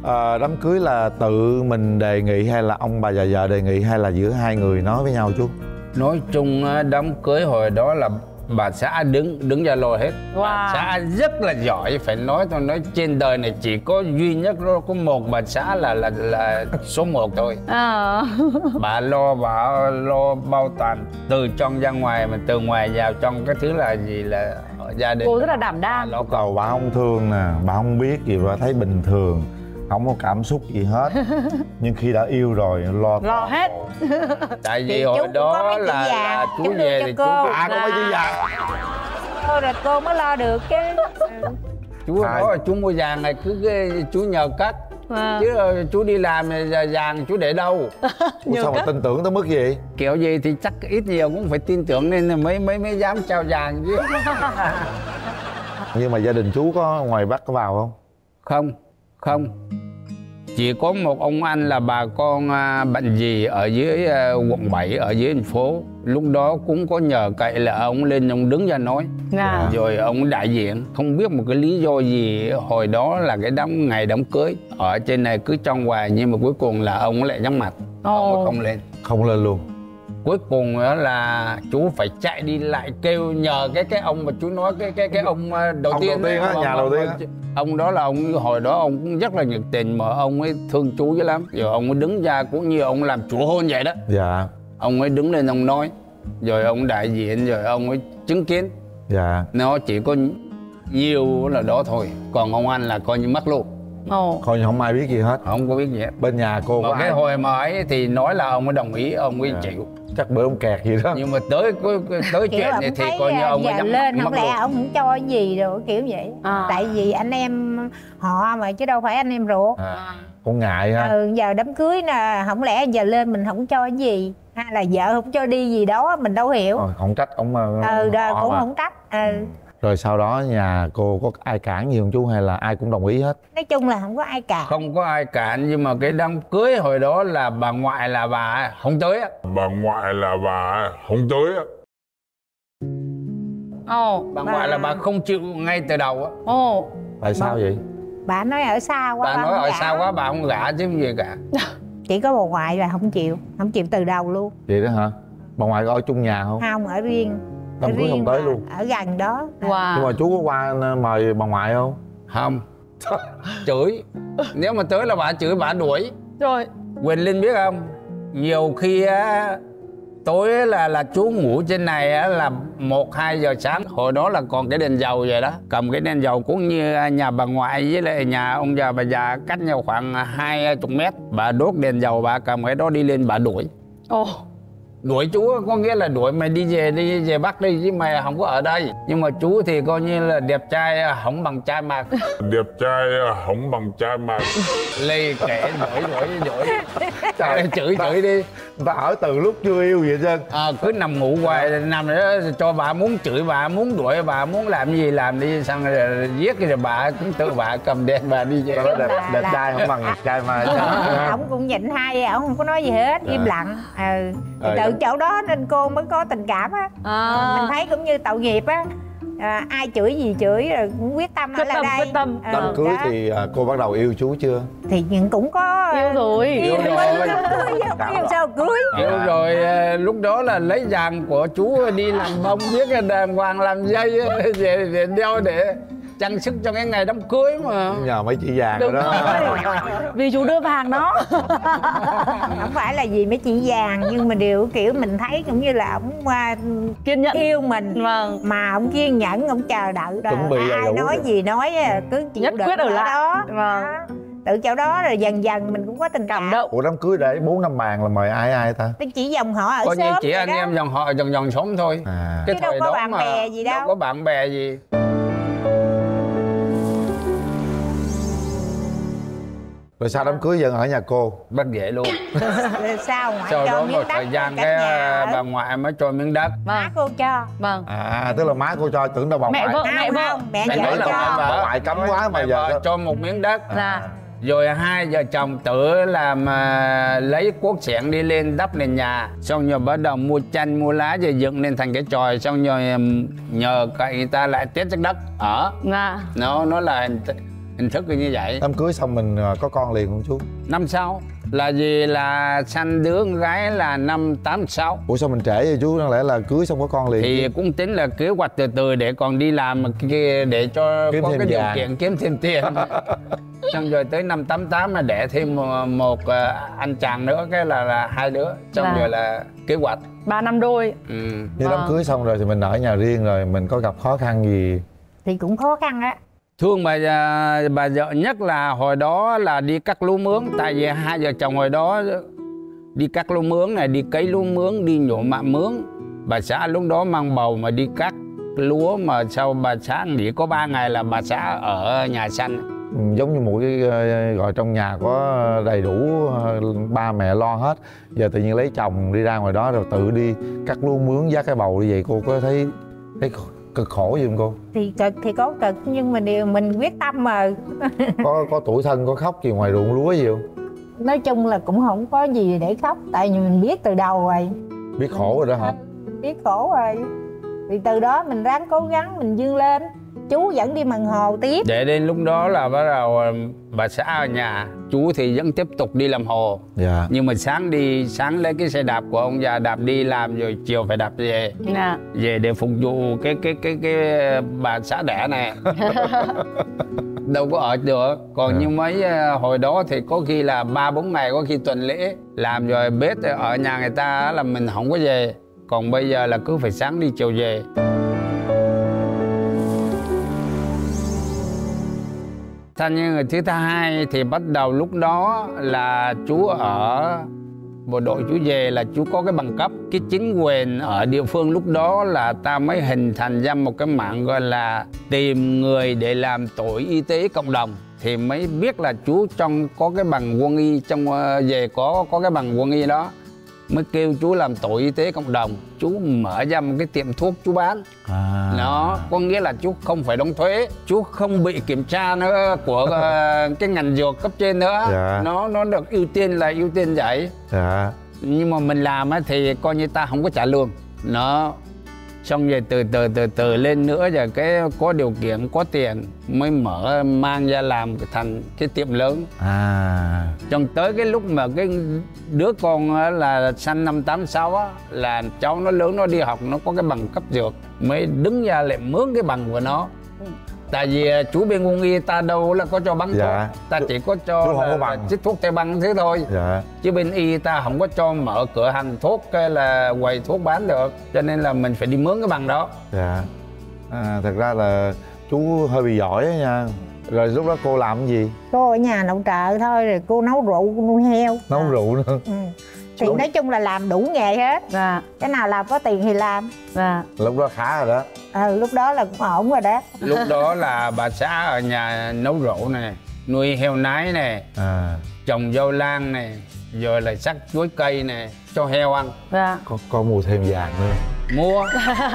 À, đám cưới là tự mình đề nghị hay là ông bà già vợ đề nghị hay là giữa hai người nói với nhau chú nói chung á, đám cưới hồi đó là bà xã đứng đứng ra lo hết. Wow. bà xã rất là giỏi phải nói tôi nói trên đời này chỉ có duy nhất có một bà xã là là là số một thôi. À. bà lo bà lo bao toàn từ trong ra ngoài mà từ ngoài vào trong cái thứ là gì là gia đình. Cô rất là đảm đang. Lo lúc đầu bà không thương nè bà không biết gì bà thấy bình thường không có cảm xúc gì hết. Nhưng khi đã yêu rồi lo lo hết. tại vì chú hồi đó là, già, là chú chú đưa về thì chú cô. à có mấy chữ già. Thôi rồi cô mới lo được chứ. Chú Ai? nói là chú mua vàng này cứ chú nhờ cắt. À. chứ ờ, chú đi làm vàng chú để đâu? Ủa sao mà tin tưởng tới mức gì kiểu gì thì chắc ít nhiều cũng phải tin tưởng nên mới mới mới dám trao vàng chứ. Nhưng mà gia đình chú có ngoài bắc có vào không? Không không. Chỉ có một ông anh là bà con à, bệnh gì ở dưới à, quận 7 ở dưới thành phố. Lúc đó cũng có nhờ cậy là ông lên ông đứng ra nói. Dạ. rồi ông đại diện. Không biết một cái lý do gì hồi đó là cái đám ngày đám cưới ở trên này cứ trong hoài nhưng mà cuối cùng là ông lại nhắm mặt. Ông Ồ. không lên. Không lên luôn cuối cùng đó là chú phải chạy đi lại kêu nhờ cái cái ông mà chú nói cái cái cái ông ờ, đầu Ông tiên đầu tiên á, nhà đầu tiên ông- ông đó là ông hồi đó ông cũng rất là nhiệt tình mà ông ấy thương chú dữ lắm. Rồi ông ấy đứng ra cũng như ông làm chủ hôn vậy đó. Dạ. Ông ấy đứng lên ông nói rồi ông đại diện rồi ông ấy chứng kiến. Dạ. Nó chỉ có nhiều là đó thôi còn ông anh là coi như mất luôn Ồ. coi như không ai biết gì hết. Không có biết gì hết. Bên nhà cô mà có cái ai? hồi mà ấy thì nói là ông ấy đồng ý ông ấy Dạ. chịu. Chắc bữa ông kẹt gì đó. Nhưng mà tới tới chuyện này thì thấy coi như à, ông ấy giờ nhắm lên mắt không lẽ luôn. ông không cho gì rồi kiểu vậy. À. tại vì anh em họ mà chứ đâu phải anh em ruột. À. con ngại ha. Ừ, giờ đám cưới nè không lẽ giờ lên mình không cho gì? Hay là vợ không cho đi gì đó mình đâu hiểu. Rồi, không trách ông mà ừ rồi cũng mà. không trách ừ. Rồi sau đó nhà cô có ai cản gì không chú hay là ai cũng đồng ý hết? Nói chung là không có ai cả không có ai cản nhưng mà cái đám cưới hồi đó là bà ngoại là bà không tới á. Bà ngoại là bà không tới á. Ồ. bà Bà- ngoại là bà không chịu ngay từ đầu á. Ồ. tại sao vậy? Bà nói ở xa quá bà nói không ở xa quá bà không gả chứ không gì cả. Chỉ có bà ngoại là không chịu không chịu từ đầu luôn. Vậy đó hả? Bà ngoại có ở chung nhà không? Không ở riêng Đám ở cưới không tới luôn. ở gần đó. Nhưng Wow. mà chú có qua mời bà ngoại không? Không. Chửi. Nếu mà tới là bà chửi bà đuổi. Rồi. Quỳnh Linh biết không? Nhiều khi á tối là là chú ngủ trên này á là một hai giờ sáng. Hồi đó là còn cái đèn dầu vậy đó. Cầm cái đèn dầu cũng như nhà bà ngoại với lại nhà ông già bà già cách nhau khoảng hai chục mét. Bà đốt đèn dầu bà cầm cái đó đi lên bà đuổi. Ồ. đuổi chú có nghĩa là đuổi mày đi về đi về bắc đi chứ mày không có ở đây. Nhưng mà chú thì coi như là đẹp trai à, không bằng trai mà. Đẹp trai không bằng trai mà. Lê kể đuổi đuổi đuổi. Trời, chửi chửi đi. bà ở từ lúc chưa yêu vậy trơn à, cứ nằm ngủ hoài nằm đó cho bà muốn chửi bà muốn đuổi bà muốn làm gì làm đi xong rồi giết rồi bà cũng tự bà cầm đèn bà đi về. Đó đẹp, đẹp trai không bằng trai mà. Ông cũng nhịn hai ông không có nói gì hết im Dạ. lặng. Ừ Ờ, từ giống- chỗ đó nên cô mới có tình cảm á. À. mình thấy cũng như tội nghiệp á. À, ai chửi gì chửi rồi cũng quyết tâm ở Quyết tâm, đây. quyết tâm. Ừ, đám cưới đó. thì à, cô bắt đầu yêu chú chưa? Thì nhưng cũng có Yêu rồi. yêu Yêu rồi. yêu sao cưới? Yêu rồi. à, lúc đó là lấy vàng của chú đi làm bông viết cái đàng hoàng làm dây về để đeo để trang sức cho cái ngày đám cưới mà nhờ mấy chị vàng rồi Đúng đó rồi. Vì chú đưa vàng đó. không phải là gì mấy chị vàng nhưng mà điều kiểu mình thấy cũng như là ông à, Kiên nhẫn. yêu mình Vâng. mà ông kiên nhẫn ông chờ đợi rồi Chuẩn bị đầy ai đủ nói rồi. gì nói à, cứ chịu Nhất quyết ở lại. đó Vâng. Đó. từ chỗ đó rồi dần dần mình cũng có tình Cảm cảm động. ủa đám cưới để bốn năm bàn là mời ai ai ta Tôi chỉ dòng họ ở như xóm chỉ anh đó. em dòng họ dòng dòng xóm thôi à Chứ đâu có bạn bè gì đâu. đâu có bạn bè gì rồi sau đám cưới dân ở nhà cô? Bất dễ luôn. Rồi sao ngoại sau cho đó miếng một đất thời gian cái nhà à, bà ngoại mới cho miếng đất. Má Vâng. cô cho. Vâng. à tức là má cô cho tưởng đâu bà Mẹ ngoại mẹ vợ. mẹ Mẹ vợ là cho. bà bà ngoại cấm quá mà mẹ giờ. vợ cho một miếng đất. Dạ. rồi hai vợ chồng tự làm à, lấy cuốc xẻng đi lên đắp nền nhà. Xong rồi bắt đầu mua chanh mua lá rồi dựng lên thành cái tròi. Xong rồi nhờ người ta lại tiết chất đất ở. Dạ. nó nó là hình, th- hình thức như vậy. Đám cưới xong mình à, có con liền không chú? Năm sau. Là gì? Là sanh đứa con gái là năm tám sáu. Ủa sao mình trễ vậy chú? Đáng lẽ là cưới xong có con liền thì cũng tính là kế hoạch từ từ để còn đi làm mà kia để cho Kiếm có thêm cái điều kiện kiếm thêm tiền. Xong rồi tới năm 88 là đẻ thêm một, một à, anh chàng nữa cái là là hai đứa. Xong Là- rồi là kế hoạch. Ba năm đôi. Ừ. như đám Vâng. cưới xong rồi thì mình ở nhà riêng rồi mình có gặp khó khăn gì? Thì cũng khó khăn á thương bà à, bà vợ nhất là hồi đó là đi cắt lúa mướn. Tại vì hai vợ chồng hồi đó đi cắt lúa mướn này, đi cấy lúa mướn, đi nhổ mạ mướn. Bà xã lúc đó mang bầu mà đi cắt lúa mà sau bà xã nghỉ có 3 ngày là bà xã ở nhà xanh giống như một cái ờ, gọi trong nhà có đầy đủ ờ, ba mẹ lo hết. Giờ tự nhiên lấy chồng đi ra ngoài đó rồi tự đi cắt lúa mướn, giá cái bầu như vậy cô có thấy thấy cực khổ gì không cô? Thì cực thì có cực nhưng mà điều mình quyết tâm mà. Có có tuổi thân có khóc gì ngoài ruộng lúa gì không? Nói chung là cũng không có gì để khóc tại vì mình biết từ đầu rồi. Biết khổ rồi đó hả? Biết khổ rồi. Thì từ đó mình ráng cố gắng mình vươn lên. Chú vẫn đi mần hồ tiếp. Để đến lúc đó là bắt đầu ờ, bà xã ở nhà chú thì vẫn tiếp tục đi làm hồ. Dạ. Nhưng mà sáng đi sáng lấy cái xe đạp của ông già đạp đi làm rồi chiều phải đạp về. Dạ. Về để phục vụ cái cái cái cái bà xã đẻ này. Đâu có ở được. Còn Dạ. như mấy ờ, hồi đó thì có khi là ba bốn ngày có khi tuần lễ. Làm rồi bếp ở nhà người ta là mình không có về. Còn bây giờ là cứ phải sáng đi chiều về Thanh như, người thứ hai thì bắt đầu lúc đó là chú ở bộ đội chú về là chú có cái bằng cấp. Cái chính quyền ở địa phương lúc đó là ta mới hình thành ra một cái mạng gọi là tìm người để làm tổ y tế cộng đồng. Thì mới biết là chú trong có cái bằng quân y, trong ờ, về có có cái bằng quân y đó mới kêu chú làm tổ y tế cộng đồng. Chú mở ra một cái tiệm thuốc chú bán. À. Nó có nghĩa là chú không phải đóng thuế. Chú không bị kiểm tra nữa của ờ, cái ngành dược cấp trên nữa. Dạ. nó nó được ưu tiên là ưu tiên vậy dạ. Nhưng mà mình làm thì coi như ta không có trả lương. Nó xong rồi từ từ từ từ lên nữa rồi cái có điều kiện có tiền mới mở mang ra làm thành cái tiệm lớn à Cho tới cái lúc mà cái đứa con là sanh năm 86 á là cháu nó lớn nó đi học nó có cái bằng cấp dược mới đứng ra lại mướn cái bằng của nó. Tại vì chú bên quân y ta đâu là có cho bắn Dạ. thuốc, ta chỉ có cho Chú không có bằng. chích thuốc theo băng thế thôi. dạ. Chứ bên y ta không có cho mở cửa hàng thuốc hay là quầy thuốc bán được, cho nên là mình phải đi mướn cái bằng đó. dạ. À, thật ra là chú hơi bị giỏi á nha. Rồi lúc đó cô làm cái gì? Cô ở nhà nội trợ thôi rồi cô nấu rượu cô nuôi heo. Nấu À, rượu nữa. Ừ. thì nói chung là làm đủ nghề hết. Dạ. Cái nào làm có tiền thì làm. Dạ. Lúc đó khá rồi đó ừ, lúc đó là cũng ổn rồi đó. Lúc đó là bà xã ở nhà nấu rượu này, nuôi heo nái này, à. trồng dâu lan này rồi là sắc chuối cây này cho heo ăn. Dạ. Có có mua thêm vàng nữa. Mua.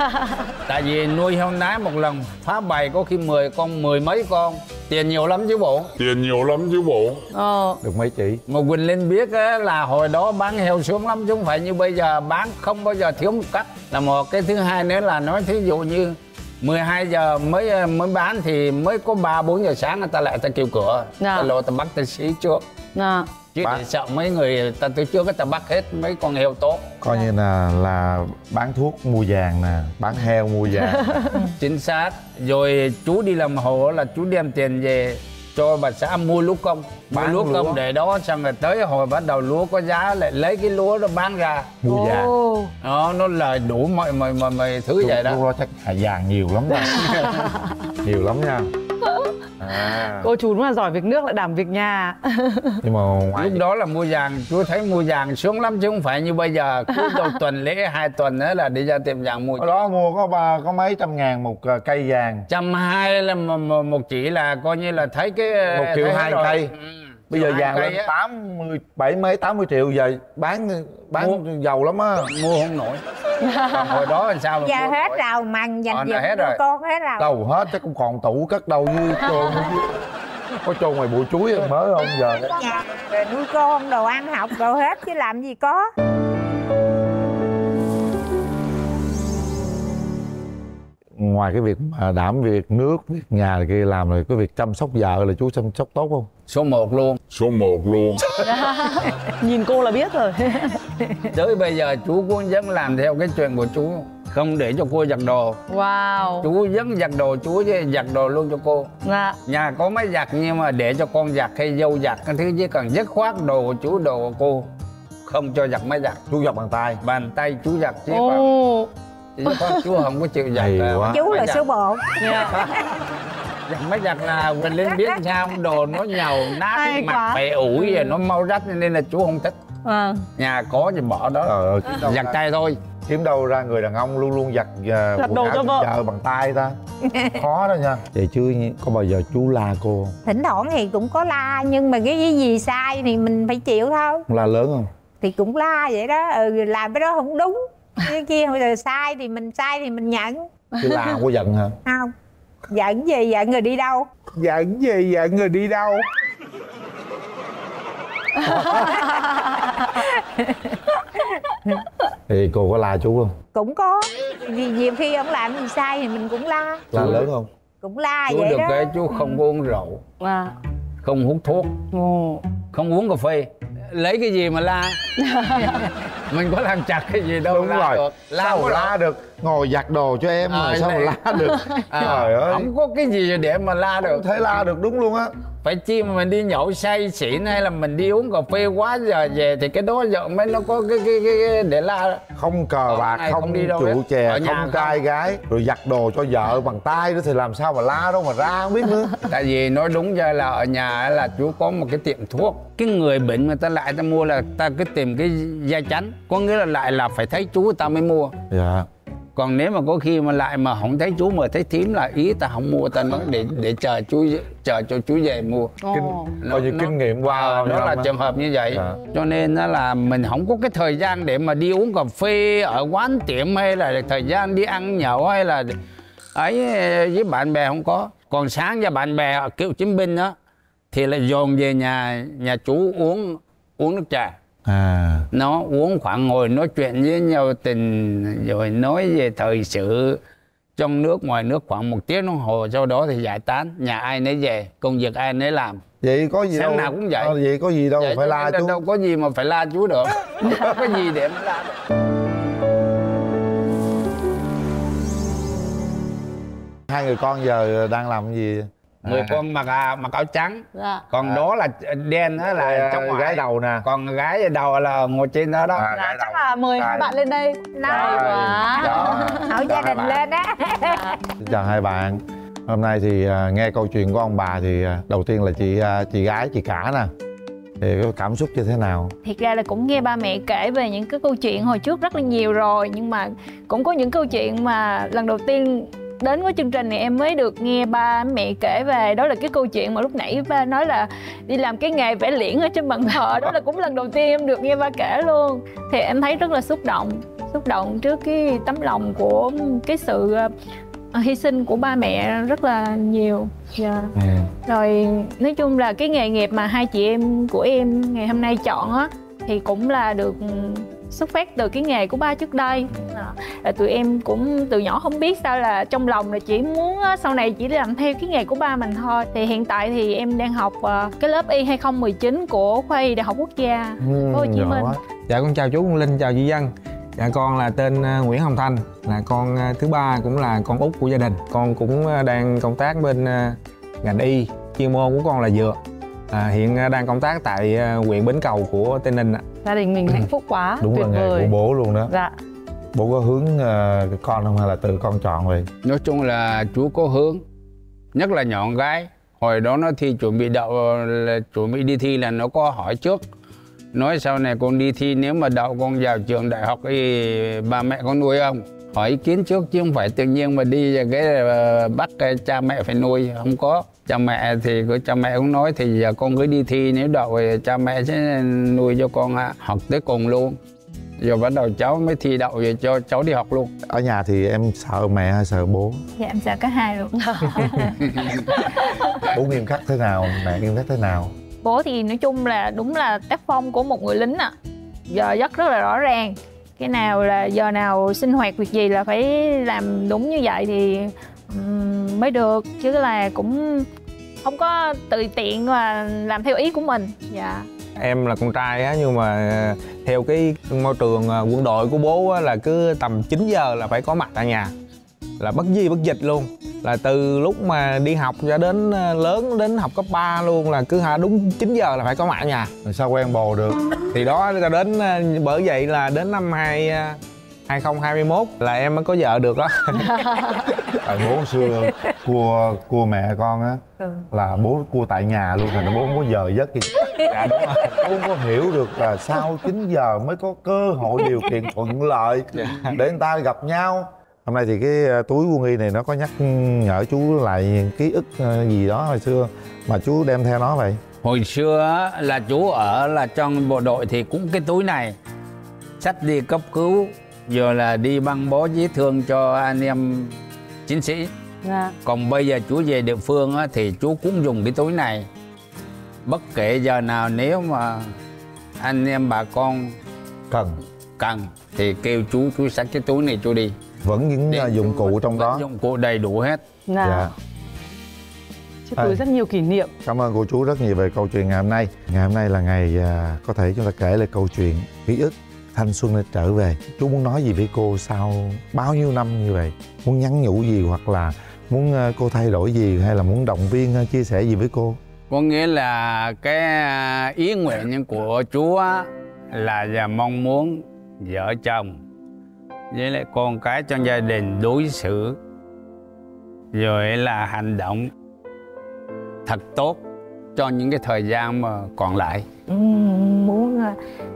Tại vì nuôi heo nái một lần phá bày có khi 10 con mười mấy con. Tiền nhiều lắm chứ bộ. Tiền nhiều lắm chứ bộ. Ờ. Được mấy chỉ? Mà quỳnh linh biết á, là hồi đó bán heo sướng lắm chứ không phải như bây giờ bán không bao giờ thiếu một cắt. Là một cái thứ hai nữa là nói thí dụ như 12 giờ mới mới bán thì mới có 3 4 giờ sáng người ta lại ta kêu cửa. Dạ. Ta lộ ta bắt ta xí trước. dạ Chứ Bán. để sợ mấy người ta từ trước ta bắt hết mấy con heo tốt. coi như là là bán thuốc mua vàng nè bán heo mua vàng. Chính xác. Rồi chú đi làm hồ là chú đem tiền về cho bà xã mua lúa công. Mua Bán lúa lúa. công để đó xong rồi tới hồi bắt đầu lúa có giá lại lấy cái lúa đó bán ra. Mua vàng. Đó nó lời đủ mọi mọi mọi, mọi thứ lúc, vậy đó. chắc vàng nhiều lắm đó nhiều lắm nha à. Cô chú đúng là giỏi việc nước lại đảm việc nhà. Nhưng mà ngoài lúc đó là mua vàng chú thấy mua vàng sướng lắm chứ không phải như bây giờ. Cứ đầu tuần lễ hai tuần nữa là đi ra tiệm vàng mua. Hồi đó mua có ba có mấy trăm ngàn một ờ, cây vàng. Trăm hai là một, một, chỉ là coi như là thấy cái Một triệu hai rồi. cây. Bây giờ vàng lên tám mươi bảy mấy tám mươi triệu giờ bán bán giàu lắm á. Mua không nổi. Còn hồi đó làm sao mà giờ mua hết nổi. rào mằng dành Ờ, giùm hết nuôi rồi. con hết rồi đâu hết chắc cũng còn tủ cất đâu với chôn có chôn ngoài bụi chuối mới không giờ. Rồi nuôi con đồ ăn học đồ hết chứ làm gì có ngoài cái việc đảm việc nước việc nhà này kia làm rồi cái việc chăm sóc vợ là chú chăm sóc tốt không? Số 1 luôn. Số 1 luôn. Nhìn cô là biết rồi. Tới bây giờ chú cũng vẫn làm theo cái chuyện của chú không? Để cho cô giặt đồ. Wow. Chú vẫn giặt đồ chú chứ giặt đồ luôn cho cô. Dạ. Nhà có máy giặt nhưng mà để cho con giặt hay dâu giặt cái thứ chỉ cần dứt khoát đồ của chú đồ của cô. Không cho giặt máy giặt. Chú giặt bằng tay. Bàn tay chú giặt chứ còn ồ còn chú không có chịu giặt quá. chú là số 1 dạ. giặt máy giặt là mình lên biết sao đồ nó nhàu nát Hay mặt quá. bể ủi rồi nó mau rách nên là chú không thích. Vâng nhà có thì bỏ đó. Đâu giặt tay thôi. kiếm đâu ra người đàn ông luôn luôn giặt uh, Giặt quần đồ áo cho vợ. vợ bằng tay ta. Khó đó nha. Vậy chứ có bao giờ chú la cô thỉnh thoảng thì cũng có la nhưng mà cái gì sai thì mình phải chịu thôi. La lớn không? Thì cũng la vậy đó. Ừ, làm cái đó không đúng cái kia bây giờ sai thì mình sai thì mình nhận. Chứ la không có giận hả? Không. Giận gì? Giận người đi đâu? Giận gì? Giận người đi đâu? Thì cô có la chú không? Cũng có. Vì nhiều khi ông làm gì sai thì mình cũng la. La lớn không? Cũng la chú vậy được đó. cái chú không có uống rượu. Dạ không hút thuốc. Không uống cà phê. Lấy cái gì mà la? Mình có làm chặt cái gì đâu đúng la rồi. được. La sao mà la được? Ngồi giặt đồ cho em mà Ờ, sao mà này. la được? À, trời ơi. không có cái gì để mà la được. không thể la được đúng luôn á phải chi mà mình đi nhậu say xỉn hay là mình đi uống cà phê quá giờ về thì cái đó giờ mới nó có cái cái, cái, cái để la. Không cờ Ở bạc không, không đi đâu rượu chè Ở không không. trai gái rồi giặt đồ cho vợ bằng tay đó thì làm sao mà la đâu mà ra không biết nữa. Tại vì nói đúng ra là ở nhà là chú có một cái tiệm thuốc. Cái người bệnh mà ta lại ta mua là ta cứ tìm cái da chắn có nghĩa là lại là phải thấy chú ta mới mua. Dạ còn nếu mà có khi mà lại mà không thấy chú mà thấy thím là ý ta không mua ta nói để để chờ chú chờ cho chú về mua. Ồ. Coi như kinh nghiệm qua Ờ, đó là trường hợp như vậy. Dạ. cho nên đó là mình không có cái thời gian để mà đi uống cà phê ở quán tiệm hay là thời gian đi ăn nhậu hay là ấy với bạn bè không có. Còn sáng ra bạn bè ở cựu chiến binh đó thì lại dồn về nhà nhà chú uống uống nước trà à. Nó uống khoảng ngồi nói chuyện với nhau tình rồi nói về thời sự. Trong nước ngoài nước khoảng một tiếng đồng hồ sau đó thì giải tán. Nhà ai nấy về công việc ai nấy làm. Vậy có gì Sáng đâu. nào cũng vậy. Ờ, vậy có gì đâu Vậy phải la chú. đâu có gì mà phải la chú được. Không có gì để mà la được. Hai người con giờ đang làm gì người con mặc à, mặc áo trắng. Dạ. Còn đó là đen đó là À, trong ngoài gái đầu nè. Còn gái đầu là ngồi trên đó đó. À, dạ chắc là mời hai bạn lên đây. Nói quá. Đó. Hỏi gia đình lên á Xin chào hai bạn. Hôm nay thì à, nghe câu chuyện của ông bà thì à, đầu tiên là chị à, chị gái chị cả nè. Thì có cảm xúc như thế nào? Thiệt ra là cũng nghe ba mẹ kể về những cái câu chuyện hồi trước rất là nhiều rồi nhưng mà cũng có những câu chuyện mà lần đầu tiên đến với chương trình này em mới được nghe ba mẹ kể về. Đó là cái câu chuyện mà lúc nãy ba nói là đi làm cái nghề vẽ liễn ở trên bàn thờ. Đó là cũng lần đầu tiên em được nghe ba kể luôn. Thì em thấy rất là xúc động xúc động trước cái tấm lòng của cái sự ờ, hy sinh của ba mẹ rất là nhiều. Dạ. Ừ. rồi nói chung là cái nghề nghiệp mà hai chị em của em ngày hôm nay chọn á thì cũng là được xuất phát từ cái nghề của ba trước đây à, là tụi em cũng từ nhỏ không biết sao là trong lòng là chỉ muốn sau này chỉ làm theo cái nghề của ba mình thôi. Thì hiện tại thì em đang học ờ, cái lớp y 2019 của khoa y đại học quốc gia Ừ, Hồ Chí Minh. quá. Dạ con chào chú con Linh, chào chị Dân. Dạ con là tên ờ, Nguyễn Hồng Thanh. Là con ờ, thứ ba cũng là con út của gia đình. Con cũng đang công tác bên ngành y Chuyên môn của con là dược à, Hiện đang công tác tại huyện Bến Cầu của Tây Ninh ạ. Gia đình mình hạnh phúc quá đúng tuyệt là nghề vời. của bố luôn đó. Dạ bố có hướng uh, con không hay là tự con chọn vậy? Nói chung là chú có hướng nhất là nhỏ gái. Hồi đó nó thi chuẩn bị đậu là chuẩn bị đi thi là nó có hỏi trước. Nói sau này con đi thi nếu mà đậu con vào trường đại học thì ba mẹ con nuôi không hỏi ý kiến trước chứ không phải tự nhiên mà đi cái ờ, bắt cái cha mẹ phải nuôi không có. Cha mẹ thì có cha mẹ cũng nói thì giờ con cứ đi thi nếu đậu thì cha mẹ sẽ nuôi cho con học tới cùng luôn rồi bắt đầu cháu mới thi đậu rồi cho cháu đi học luôn. Ở nhà thì em sợ mẹ hay sợ bố? Dạ em sợ cả hai luôn. Bố nghiêm khắc thế nào mẹ nghiêm khắc thế nào? Bố thì nói chung là đúng là tác phong của một người lính ạ. Giờ rất rất là rõ ràng. Cái nào là giờ nào sinh hoạt việc gì là phải làm đúng như vậy thì mới được. Chứ là cũng không có tùy tiện và làm theo ý của mình. Dạ em là con trai á nhưng mà ờ, theo cái môi trường ờ, quân đội của bố á, là cứ tầm 9 giờ là phải có mặt tại nhà. Là bất di bất dịch luôn. Là từ lúc mà đi học cho đến ờ, lớn đến học cấp 3 luôn là cứ hả đúng 9 giờ là phải có mặt ở nhà. Rồi sao quen bồ được? Thì đó cho đến bởi vậy là đến năm hai 2021 là em mới có vợ được đó tại bố hồi xưa cua cua mẹ con á là bố cua tại nhà luôn thành ra bố không có giờ giấc gì. Dạ đúng rồi. Bố không có hiểu được là sau 9 giờ mới có cơ hội điều kiện thuận lợi để người ta gặp nhau. Hôm nay thì cái ờ, túi quân y này nó có nhắc nhở chú lại ký ức ờ, gì đó hồi xưa mà chú đem theo nó vậy? Hồi xưa là chú ở là trong bộ đội thì cũng cái túi này sách đi cấp cứu rồi là đi băng bó vết thương cho anh em chiến sĩ. Dạ. Còn bây giờ chú về địa phương á, thì chú cũng dùng cái túi này. Bất kể giờ nào nếu mà anh em bà con cần. cần thì kêu chú chú xách cái túi này chú đi. Vẫn những ờ, dụng cụ trong đó. dụng cụ đầy đủ hết. Dạ, dạ. Túi Ê. rất nhiều kỷ niệm. Cảm ơn cô chú rất nhiều về câu chuyện ngày hôm nay. Ngày hôm nay là ngày à, có thể chúng ta kể lại câu chuyện ký ức thanh xuân đã trở về. Chú muốn nói gì với cô sau bao nhiêu năm như vậy? Muốn nhắn nhủ gì hoặc là muốn à, cô thay đổi gì hay là muốn động viên à, chia sẻ gì với cô? có nghĩa là cái à, ý nguyện của chú á, là và mong muốn vợ chồng với lại con cái trong gia đình đối xử rồi là hành động thật tốt cho những cái thời gian mà còn lại ờ,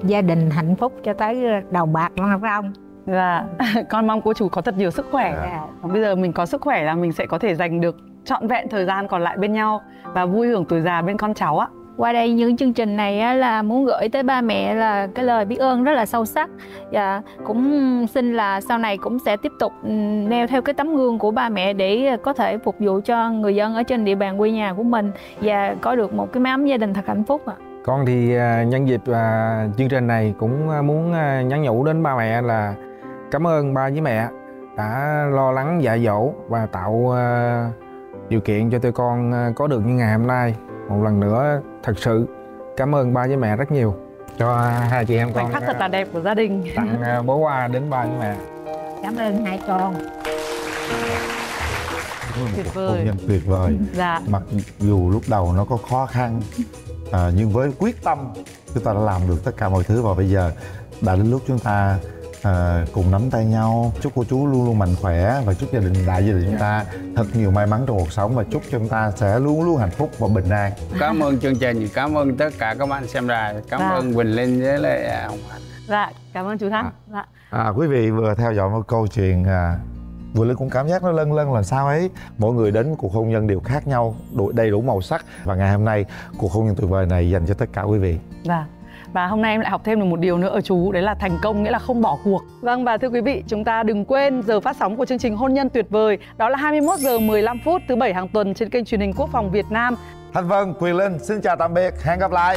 gia đình hạnh phúc cho tới đầu bạc lăn rong Dạ, con mong cô chú có thật nhiều sức khỏe. Dạ. Còn bây giờ mình có sức khỏe là mình sẽ có thể dành được trọn vẹn thời gian còn lại bên nhau và vui hưởng tuổi già bên con cháu ạ. qua đây những chương trình này á, là muốn gửi tới ba mẹ là cái lời biết ơn rất là sâu sắc và cũng xin là sau này cũng sẽ tiếp tục ừm, neo theo cái tấm gương của ba mẹ để có thể phục vụ cho người dân ở trên địa bàn quê nhà của mình và có được một cái mái ấm gia đình thật hạnh phúc ạ. Con thì à, nhân dịp à, chương trình này cũng à, muốn nhắn nhủ đến ba mẹ là cảm ơn ba với mẹ đã lo lắng dạy dỗ và tạo điều kiện cho tụi con có được như ngày hôm nay. Một lần nữa thật sự cảm ơn ba với mẹ rất nhiều cho hai chị em Khoảnh con khắc thật là đẹp của gia đình. tặng à, bó hoa đến ba với mẹ. cảm ơn hai con Tuyệt Hôn vời. nhân tuyệt vời. Dạ. Mặc dù lúc đầu nó có khó khăn à, nhưng với quyết tâm chúng ta đã làm được tất cả mọi thứ và bây giờ đã đến lúc chúng ta à, cùng nắm tay nhau chúc cô chú luôn luôn mạnh khỏe và chúc gia đình đại gia đình chúng ta thật nhiều may mắn trong cuộc sống và chúc cho chúng ta sẽ luôn luôn hạnh phúc và bình an cảm ơn chương trình cảm ơn tất cả các bạn xem đài cảm Dạ. ơn Quỳnh Linh với lại à, ông Hạnh Dạ, cảm ơn chú Thắng. Dạ. À, quý vị vừa theo dõi một câu chuyện à, vừa lên cũng cảm giác nó lân lân làm sao ấy. Mỗi người đến cuộc hôn nhân đều khác nhau đủ, đầy đủ màu sắc. Và ngày hôm nay cuộc hôn nhân tuyệt vời này dành cho tất cả quý vị. Dạ. Và hôm nay em lại học thêm được một điều nữa ở chú Đấy là thành công nghĩa là không bỏ cuộc. Vâng và thưa quý vị chúng ta đừng quên giờ phát sóng của chương trình Hôn nhân tuyệt vời. Đó là 21 giờ 15 phút thứ bảy hàng tuần trên kênh truyền hình Quốc phòng Việt Nam. Thanh Vân, Quyền Linh xin chào tạm biệt. Hẹn gặp lại